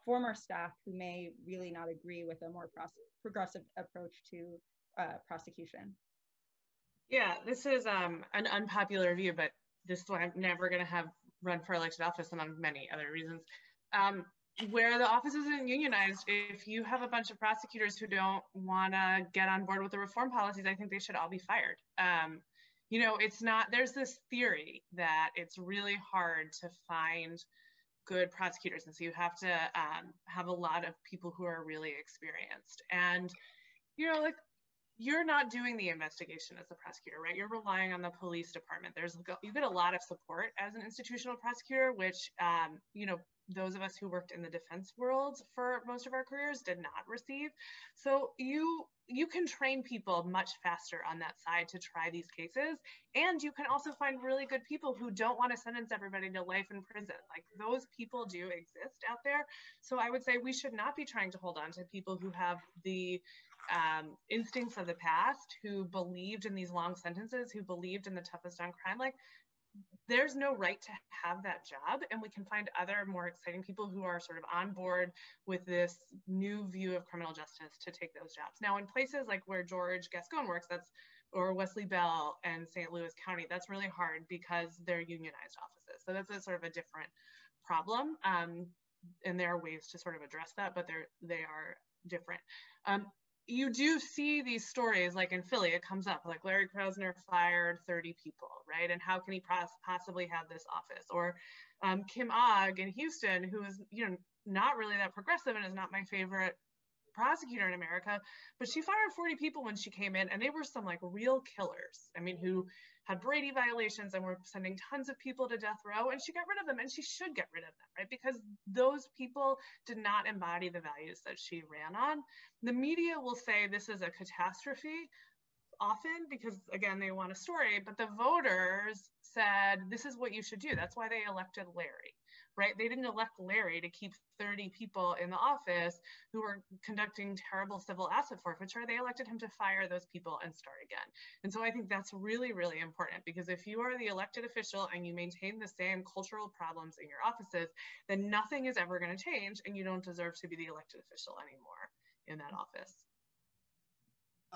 Speaker 1: former staff who may really not agree with a more progressive approach to uh, prosecution?
Speaker 3: Yeah, this is um, an unpopular view, but this is why I'm never going to have run for elected office among many other reasons. Um, where the office isn't unionized, if you have a bunch of prosecutors who don't want to get on board with the reform policies, I think they should all be fired. Um, you know, it's not, there's this theory that it's really hard to find good prosecutors. And so you have to um, have a lot of people who are really experienced. And, you know, like you're not doing the investigation as a prosecutor, right? You're relying on the police department. There's you get a lot of support as an institutional prosecutor, which um, you know those of us who worked in the defense world for most of our careers did not receive. So you you can train people much faster on that side to try these cases, and you can also find really good people who don't want to sentence everybody to life in prison. Like those people do exist out there. So I would say we should not be trying to hold on to people who have the um, instincts of the past who believed in these long sentences, who believed in the toughest on crime, like there's no right to have that job. And we can find other more exciting people who are sort of on board with this new view of criminal justice to take those jobs. Now in places like where george gascon works that's or wesley bell and st louis county that's really hard because they're unionized offices. So that's a sort of a different problem um, and there are ways to sort of address that but they're they are different. Um, you do see these stories like in Philly, it comes up like Larry Krasner fired 30 people, right? And how can he possibly have this office? Or um, Kim Ogg in Houston, who is, you know, not really that progressive and is not my favorite prosecutor in America, but she fired 40 people when she came in and they were some like real killers. I mean, who had Brady violations and were sending tons of people to death row. And she got rid of them and she should get rid of them, right? Because those people did not embody the values that she ran on. The media will say this is a catastrophe often because again they want a story but the voters said this is what you should do that's why they elected larry right? They didn't elect Larry to keep 30 people in the office who were conducting terrible civil asset forfeiture. They elected him to fire those people and start again. And so I think that's really, really important because if you are the elected official and you maintain the same cultural problems in your offices, then nothing is ever going to change and you don't deserve to be the elected official anymore in that office.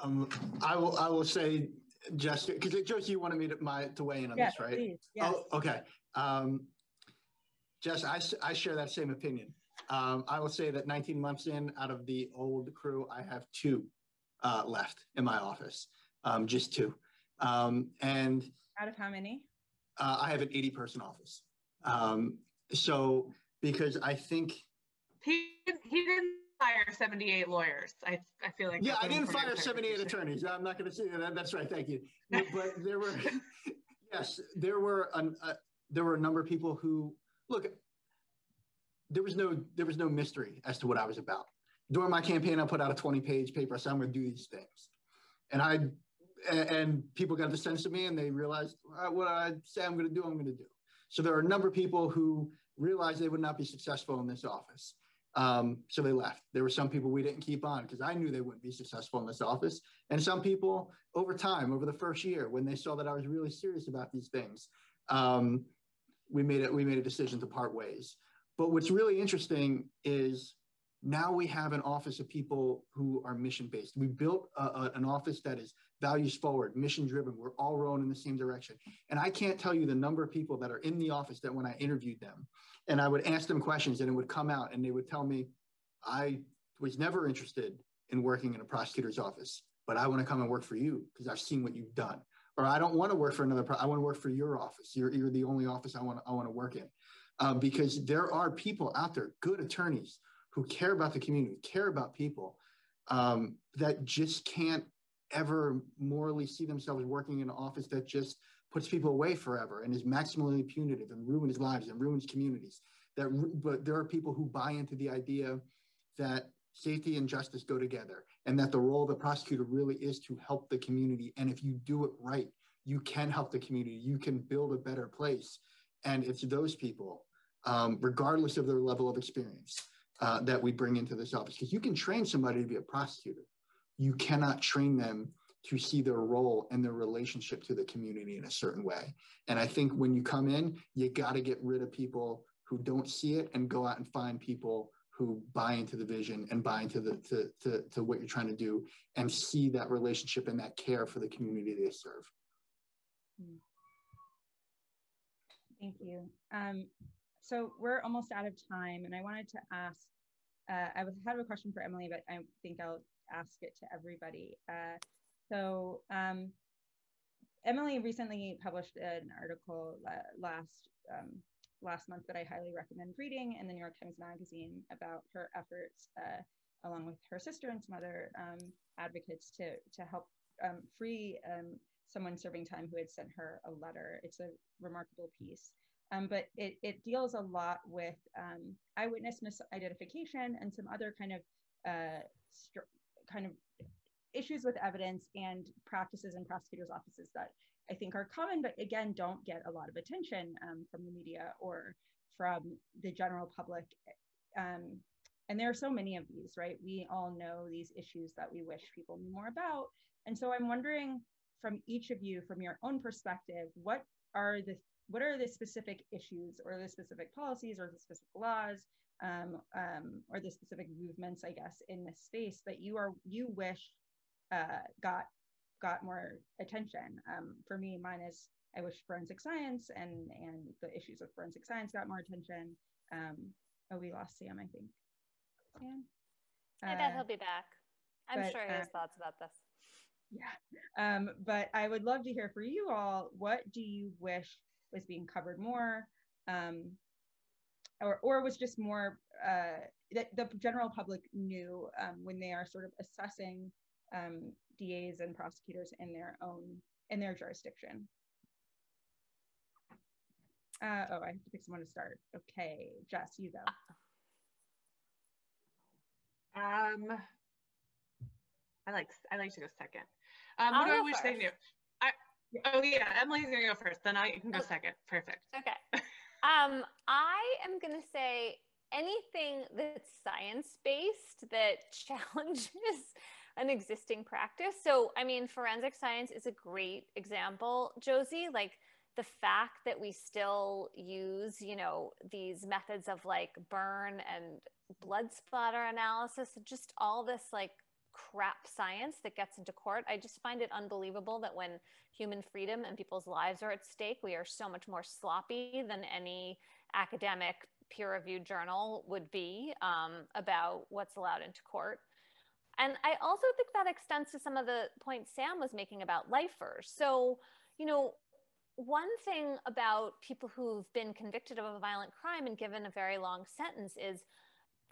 Speaker 2: Um, I will. I will say, just because Josie, you wanted me to my to weigh in on yes, this, right? Please, yes. Oh, okay. Um, Jess, I, I share that same opinion. Um, I will say that 19 months in, out of the old crew, I have two uh, left in my office, um, just two. Um, and
Speaker 1: out of how many?
Speaker 2: Uh, I have an 80 person office. Um, so because I think
Speaker 3: he he didn't fire 78 lawyers. I I feel like
Speaker 2: yeah, I didn't fire 78 attorneys. I'm not going to say that. That's right. Thank you. but there were yes, there were an, uh, there were a number of people who look, there was no there was no mystery as to what I was about. During my campaign, I put out a 20 page paper. I said I'm going to do these things, and I and people got the sense of me, and they realized uh, what I say I'm going to do. I'm going to do. So there are a number of people who realized they would not be successful in this office. Um, so they left. There were some people we didn't keep on because I knew they wouldn't be successful in this office. And some people over time, over the first year, when they saw that I was really serious about these things, um, we made it we made a decision to part ways. But what's really interesting is now we have an office of people who are mission based we built a, a, an office that is values forward mission driven we're all rowing in the same direction. And i can't tell you the number of people that are in the office that when i interviewed them and i would ask them questions and it would come out and they would tell me i was never interested in working in a prosecutor's office but i want to come and work for you because i've seen what you've done or I don't want to work for another. Pro- I want to work for your office. You're, you're the only office I want. I want to work in, um, because there are people out there, good attorneys who care about the community, care about people, um, that just can't ever morally see themselves working in an office that just puts people away forever and is maximally punitive and ruins lives and ruins communities. That, but there are people who buy into the idea that safety and justice go together and that the role of the prosecutor really is to help the community. And if you do it right you can help the community. You can build a better place. And it's those people um, regardless of their level of experience uh, that we bring into this office. Because you can train somebody to be a prosecutor. You cannot train them to see their role and their relationship to the community in a certain way. And i think when you come in you got to get rid of people who don't see it and go out and find people who buy into the vision and buy into the to, to, to what you're trying to do and see that relationship and that care for the community they serve.
Speaker 1: Thank you. Um, so we're almost out of time, and I wanted to ask. Uh, I had a question for Emily, but I think I'll ask it to everybody. Uh, so um, Emily recently published an article last um, last month that I highly recommend reading in the New York Times Magazine about her efforts, uh, along with her sister and some other um, advocates, to to help um, free um, someone serving time who had sent her a letter. It's a remarkable piece. Um, but it, it deals a lot with um, eyewitness misidentification and some other kind of uh, kind of issues with evidence and practices in prosecutors' offices that I think are common, but again, don't get a lot of attention um, from the media or from the general public. Um, and there are so many of these, right? We all know these issues that we wish people knew more about. And so I'm wondering from each of you, from your own perspective, what are the what are the specific issues or the specific policies or the specific laws um, um, or the specific movements, I guess, in this space that you are you wish uh, got got more attention. Um, for me, mine is I wish forensic science and and the issues of forensic science got more attention. Um, oh, we lost Sam, I think.
Speaker 5: Sam. I bet uh, he'll be back. I'm but, sure he has uh, thoughts about this.
Speaker 1: Yeah, um, but I would love to hear for you all. What do you wish was being covered more? Um, or, or was just more uh, that the general public knew um, when they are sort of assessing um, DAs and prosecutors in their own in their jurisdiction. Uh, oh, I have to pick someone to start. Okay, Jess, you go.
Speaker 3: Um, I like I like to go second. Um, what do I wish first. they knew? I, oh yeah, Emily's gonna go first. Then I can go second. Perfect.
Speaker 5: Okay. Um, I am going to say anything that's science based that challenges an existing practice. So, I mean, forensic science is a great example, Josie. Like the fact that we still use, you know, these methods of like burn and blood splatter analysis, just all this like crap science that gets into court. I just find it unbelievable that when human freedom and people's lives are at stake, we are so much more sloppy than any academic peer reviewed journal would be um, about what's allowed into court. And I also think that extends to some of the points Sam was making about lifers. So, you know, one thing about people who've been convicted of a violent crime and given a very long sentence is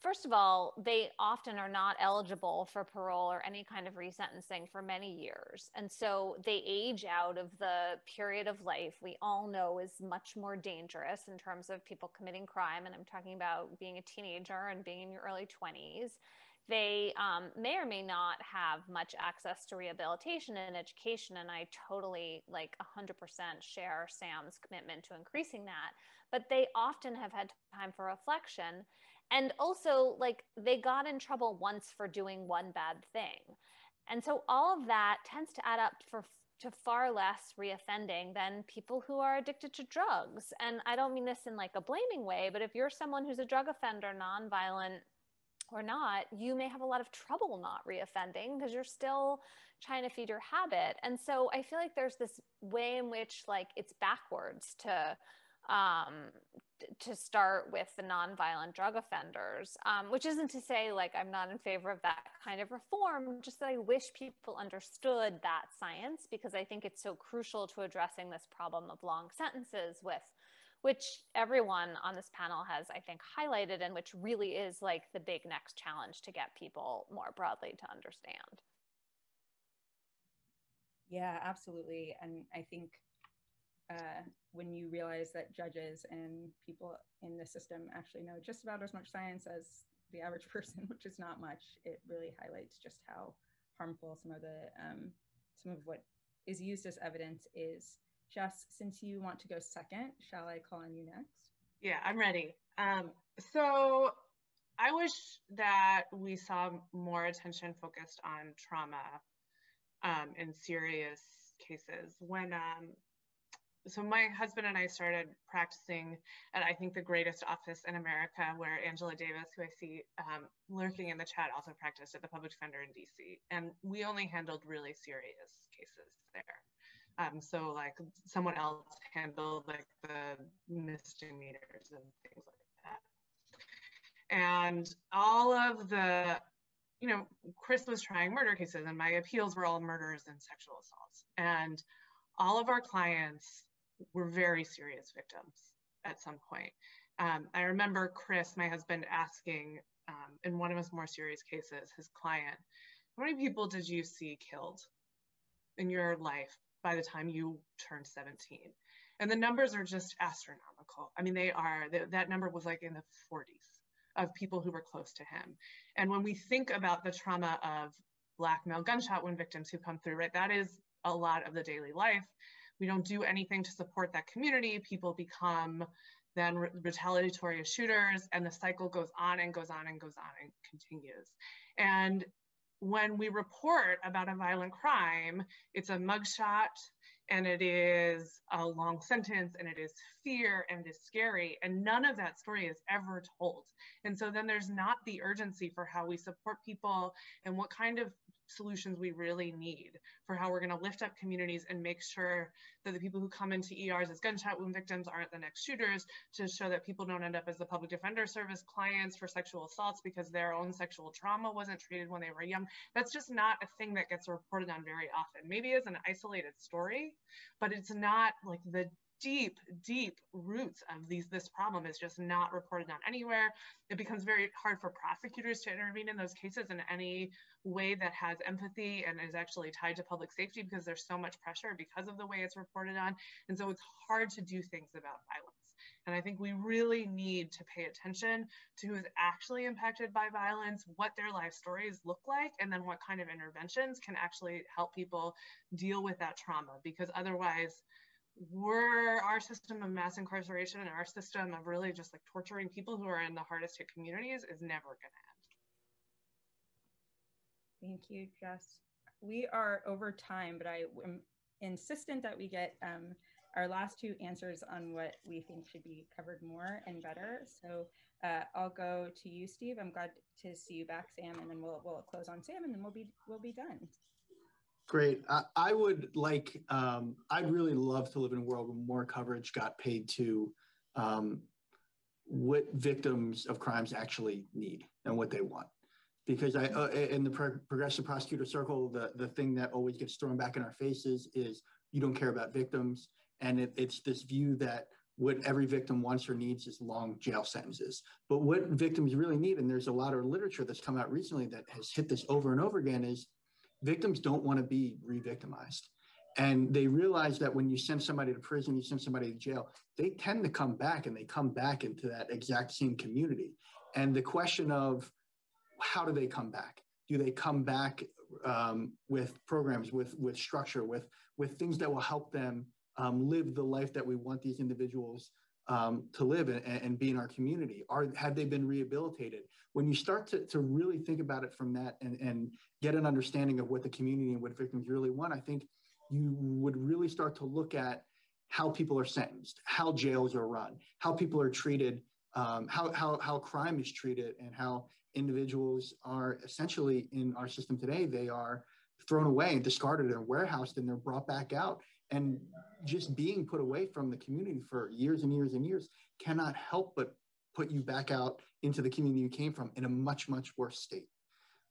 Speaker 5: first of all, they often are not eligible for parole or any kind of resentencing for many years. And so they age out of the period of life we all know is much more dangerous in terms of people committing crime. And I'm talking about being a teenager and being in your early 20s. They um, may or may not have much access to rehabilitation and education. And I totally, like 100% share Sam's commitment to increasing that. But they often have had time for reflection and also like they got in trouble once for doing one bad thing and so all of that tends to add up for to far less reoffending than people who are addicted to drugs and i don't mean this in like a blaming way but if you're someone who's a drug offender nonviolent or not you may have a lot of trouble not reoffending because you're still trying to feed your habit. And so i feel like there's this way in which like it's backwards to um, to start with the nonviolent drug offenders, um, which isn't to say like I'm not in favor of that kind of reform, just that I wish people understood that science because I think it's so crucial to addressing this problem of long sentences with which everyone on this panel has I think highlighted and which really is like the big next challenge to get people more broadly to understand.
Speaker 1: Yeah, absolutely. And I think uh, when you realize that judges and people in the system actually know just about as much science as the average person, which is not much, it really highlights just how harmful some of the um, some of what is used as evidence is. Jess, since you want to go second, shall I call on you next?
Speaker 3: Yeah, I'm ready. Um, so I wish that we saw more attention focused on trauma um, in serious cases. When um, so my husband and I started practicing at I think the greatest office in America, where Angela Davis, who I see um, lurking in the chat, also practiced at the public defender in DC, and we only handled really serious cases there. Um, so like someone else handled like the misdemeanors and things like that, and all of the you know, Chris was trying murder cases, and my appeals were all murders and sexual assaults. And all of our clients were very serious victims at some point. Um, I remember Chris, my husband, asking um, in one of his more serious cases, his client, how many people did you see killed in your life by the time you turn 17? And the numbers are just astronomical. I mean, they are, that number was like in the 40s of people who were close to him. And when we think about the trauma of Black male gunshot wound victims who come through, right, that is a lot of the daily life we don't do anything to support that community, people become then re- retaliatory shooters, and the cycle goes on and goes on and goes on and continues. And when we report about a violent crime, it's a mugshot, and it is a long sentence and it is fear and it is scary and none of that story is ever told. And so then there's not the urgency for how we support people and what kind of solutions we really need for how we're going to lift up communities and make sure that the people who come into ERs as gunshot wound victims aren't the next shooters, to show that people don't end up as the public defender service clients for sexual assaults because their own sexual trauma wasn't treated when they were young. That's just not a thing that gets reported on very often. Maybe as an isolated story, but it's not like the deep, deep roots of these this problem is just not reported on anywhere. It becomes very hard for prosecutors to intervene in those cases in any way that has empathy and is actually tied to public safety because there's so much pressure because of the way it's reported on. And so it's hard to do things about violence. And I think we really need to pay attention to who is actually impacted by violence, what their life stories look like, and then what kind of interventions can actually help people deal with that trauma. Because otherwise, we're our system of mass incarceration and our system of really just like torturing people who are in the hardest hit communities is never going
Speaker 1: to end. Thank you, Jess. We are over time, but I am insistent that we get um, our last two answers on what we think should be covered more and better. So uh, I'll go to you, Steve. I'm glad to see you back, Sam, and then we'll we'll close on Sam, and then we'll be we'll be done.
Speaker 2: Great. I, I would like, um, I'd really love to live in a world where more coverage got paid to um, what victims of crimes actually need and what they want. Because I, uh, in the pro progressive prosecutor circle, the, the thing that always gets thrown back in our faces is you don't care about victims. And it, it's this view that what every victim wants or needs is long jail sentences. But what victims really need, and there's a lot of literature that's come out recently that has hit this over and over again, is victims don't want to be re-victimized. And they realize that when you send somebody to prison you send somebody to jail they tend to come back and they come back into that exact same community. And the question of how do they come back? Do they come back um, with programs with with structure with with things that will help them um, live the life that we want these individuals um, to live and, and, be in our community? Are have they been rehabilitated? When you start to, to really think about it from that and, and get an understanding of what the community and what victims really want, I think you would really start to look at how people are sentenced, how jails are run, how people are treated, um, how, how, how crime is treated, and how individuals are essentially in our system today, they are thrown away and discarded and warehoused and they're brought back out and just being put away from the community for years and years and years cannot help but put you back out into the community you came from in a much much worse state.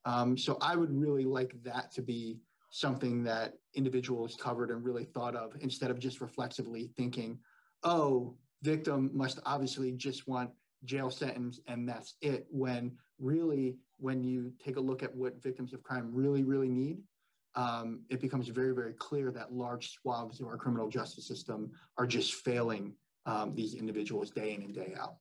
Speaker 2: Um, so i would really like that to be something that individuals covered and really thought of instead of just reflexively thinking oh victim must obviously just want jail sentence and that's it. When really when you take a look at what victims of crime really really need um, it becomes very, very clear that large swaths of our criminal justice system are just failing um, these individuals day in and day out.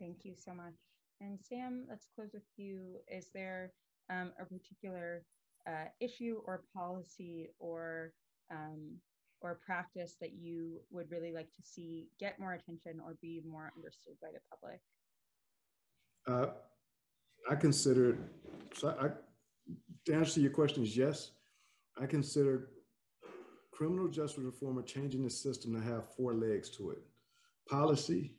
Speaker 1: Thank you so much. And Sam, let's close with you. Is there um, a particular uh, issue or policy or um, or practice that you would really like to see get more attention or be more understood by the public?
Speaker 4: Uh, I consider so I, to answer to your question is yes. I consider criminal justice reform or changing the system to have four legs to it. Policy,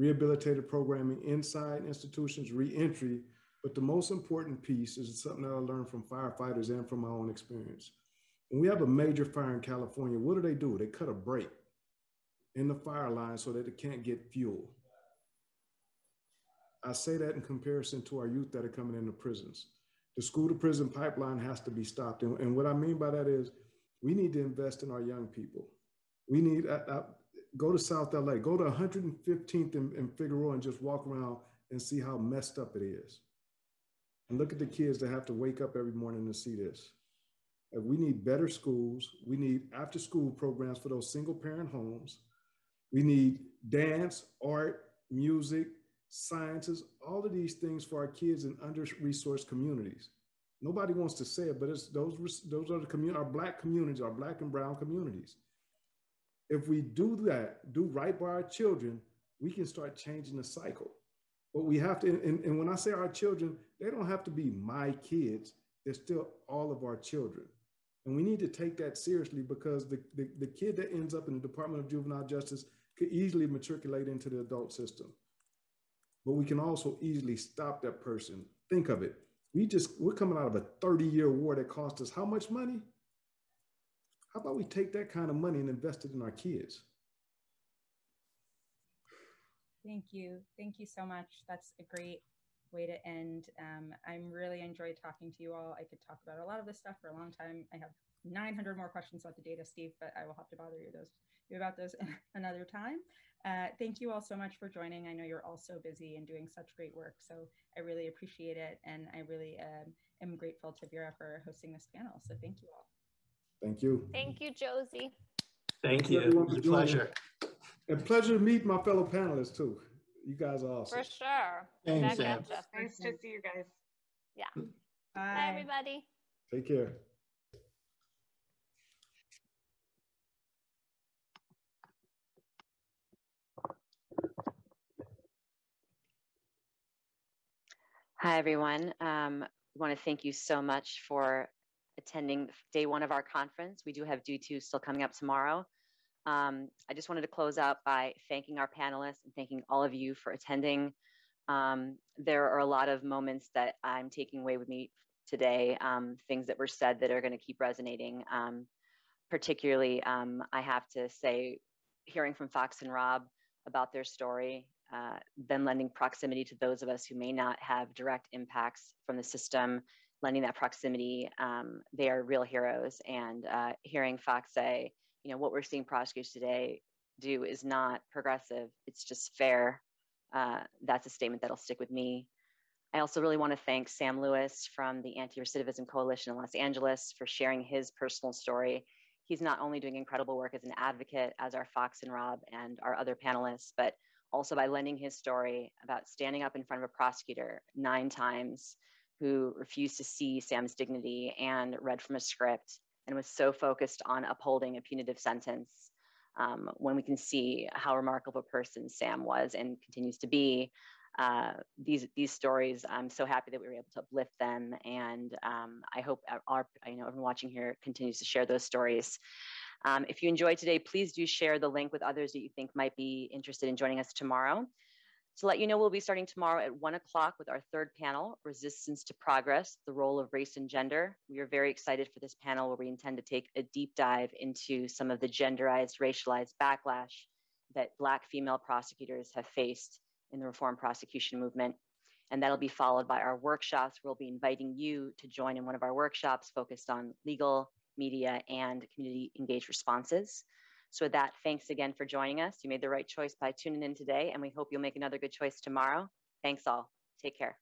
Speaker 4: rehabilitative programming inside institutions, reentry, but the most important piece is something that I learned from firefighters and from my own experience. When we have a major fire in California, what do they do? They cut a break in the fire line so that it can't get fuel. I say that in comparison to our youth that are coming into prisons the school to prison pipeline has to be stopped. And, and, what I mean by that is we need to invest in our young people. We need, go to South LA, go to 115th and, and Figueroa and just walk around and see how messed up it is. And look at the kids that have to wake up every morning to see this. And we need better schools. We need after school programs for those single parent homes. We need dance, art, music, sciences, all of these things for our kids in under-resourced communities. Nobody wants to say it, but it's those, those are the community, our black communities, our black and brown communities. If we do that, do right by our children, we can start changing the cycle. But we have to, and, and when I say our children, they don't have to be my kids. They're still all of our children. And we need to take that seriously because the, the, the kid that ends up in the Department of Juvenile Justice could easily matriculate into the adult system. But we can also easily stop that person. Think of it. We just, we're coming out of a 30 year war that cost us how much money? How about we take that kind of money and invest it in our kids?
Speaker 1: Thank you. Thank you so much. That's a great way to end. Um, I'm really enjoyed talking to you all. I could talk about a lot of this stuff for a long time. I have 900 more questions about the data, Steve, but I will have to bother you those you about those another time. Uh, thank you all so much for joining. I know you're all so busy and doing such great work, so I really appreciate it, and I really um, am grateful to Vera for hosting this panel. So thank you all.
Speaker 4: Thank you.
Speaker 5: Thank you, Josie.
Speaker 2: Thank you. It was a pleasure.
Speaker 4: A pleasure to meet my fellow panelists too. You guys are awesome.
Speaker 5: For sure.
Speaker 2: Thanks, Sam.
Speaker 3: Nice to see you guys.
Speaker 5: Yeah.
Speaker 1: Bye,
Speaker 5: Bye everybody.
Speaker 4: Take care.
Speaker 6: Hi, everyone. Um, I want to thank you so much for attending day one of our conference. We do have due two still coming up tomorrow. Um, I just wanted to close out by thanking our panelists and thanking all of you for attending. Um, there are a lot of moments that I'm taking away with me today, um, things that were said that are going to keep resonating. Um, particularly, um, I have to say, hearing from Fox and Rob about their story, uh, them lending proximity to those of us who may not have direct impacts from the system, lending that proximity, um, they are real heroes. And uh, hearing Fox say, you know, what we're seeing prosecutors today do is not progressive, it's just fair. Uh, that's a statement that'll stick with me. I also really want to thank Sam Lewis from the Anti Recidivism Coalition in Los Angeles for sharing his personal story. He's not only doing incredible work as an advocate, as our Fox and Rob and our other panelists, but also by lending his story about standing up in front of a prosecutor nine times who refused to see Sam's dignity and read from a script and was so focused on upholding a punitive sentence um, when we can see how remarkable a person Sam was and continues to be. Uh, these these stories, I'm so happy that we were able to uplift them, and um, I hope our, I know everyone watching here continues to share those stories. Um, if you enjoyed today, please do share the link with others that you think might be interested in joining us tomorrow. To let you know, we'll be starting tomorrow at one o'clock with our third panel, Resistance to Progress, the Role of Race and Gender. We are very excited for this panel where we intend to take a deep dive into some of the genderized, racialized backlash that Black female prosecutors have faced in the reform prosecution movement. And that'll be followed by our workshops. We'll be inviting you to join in one of our workshops focused on legal, media, and community engaged responses. So with that, thanks again for joining us. You made the right choice by tuning in today, and we hope you'll make another good choice tomorrow. Thanks all. Take care.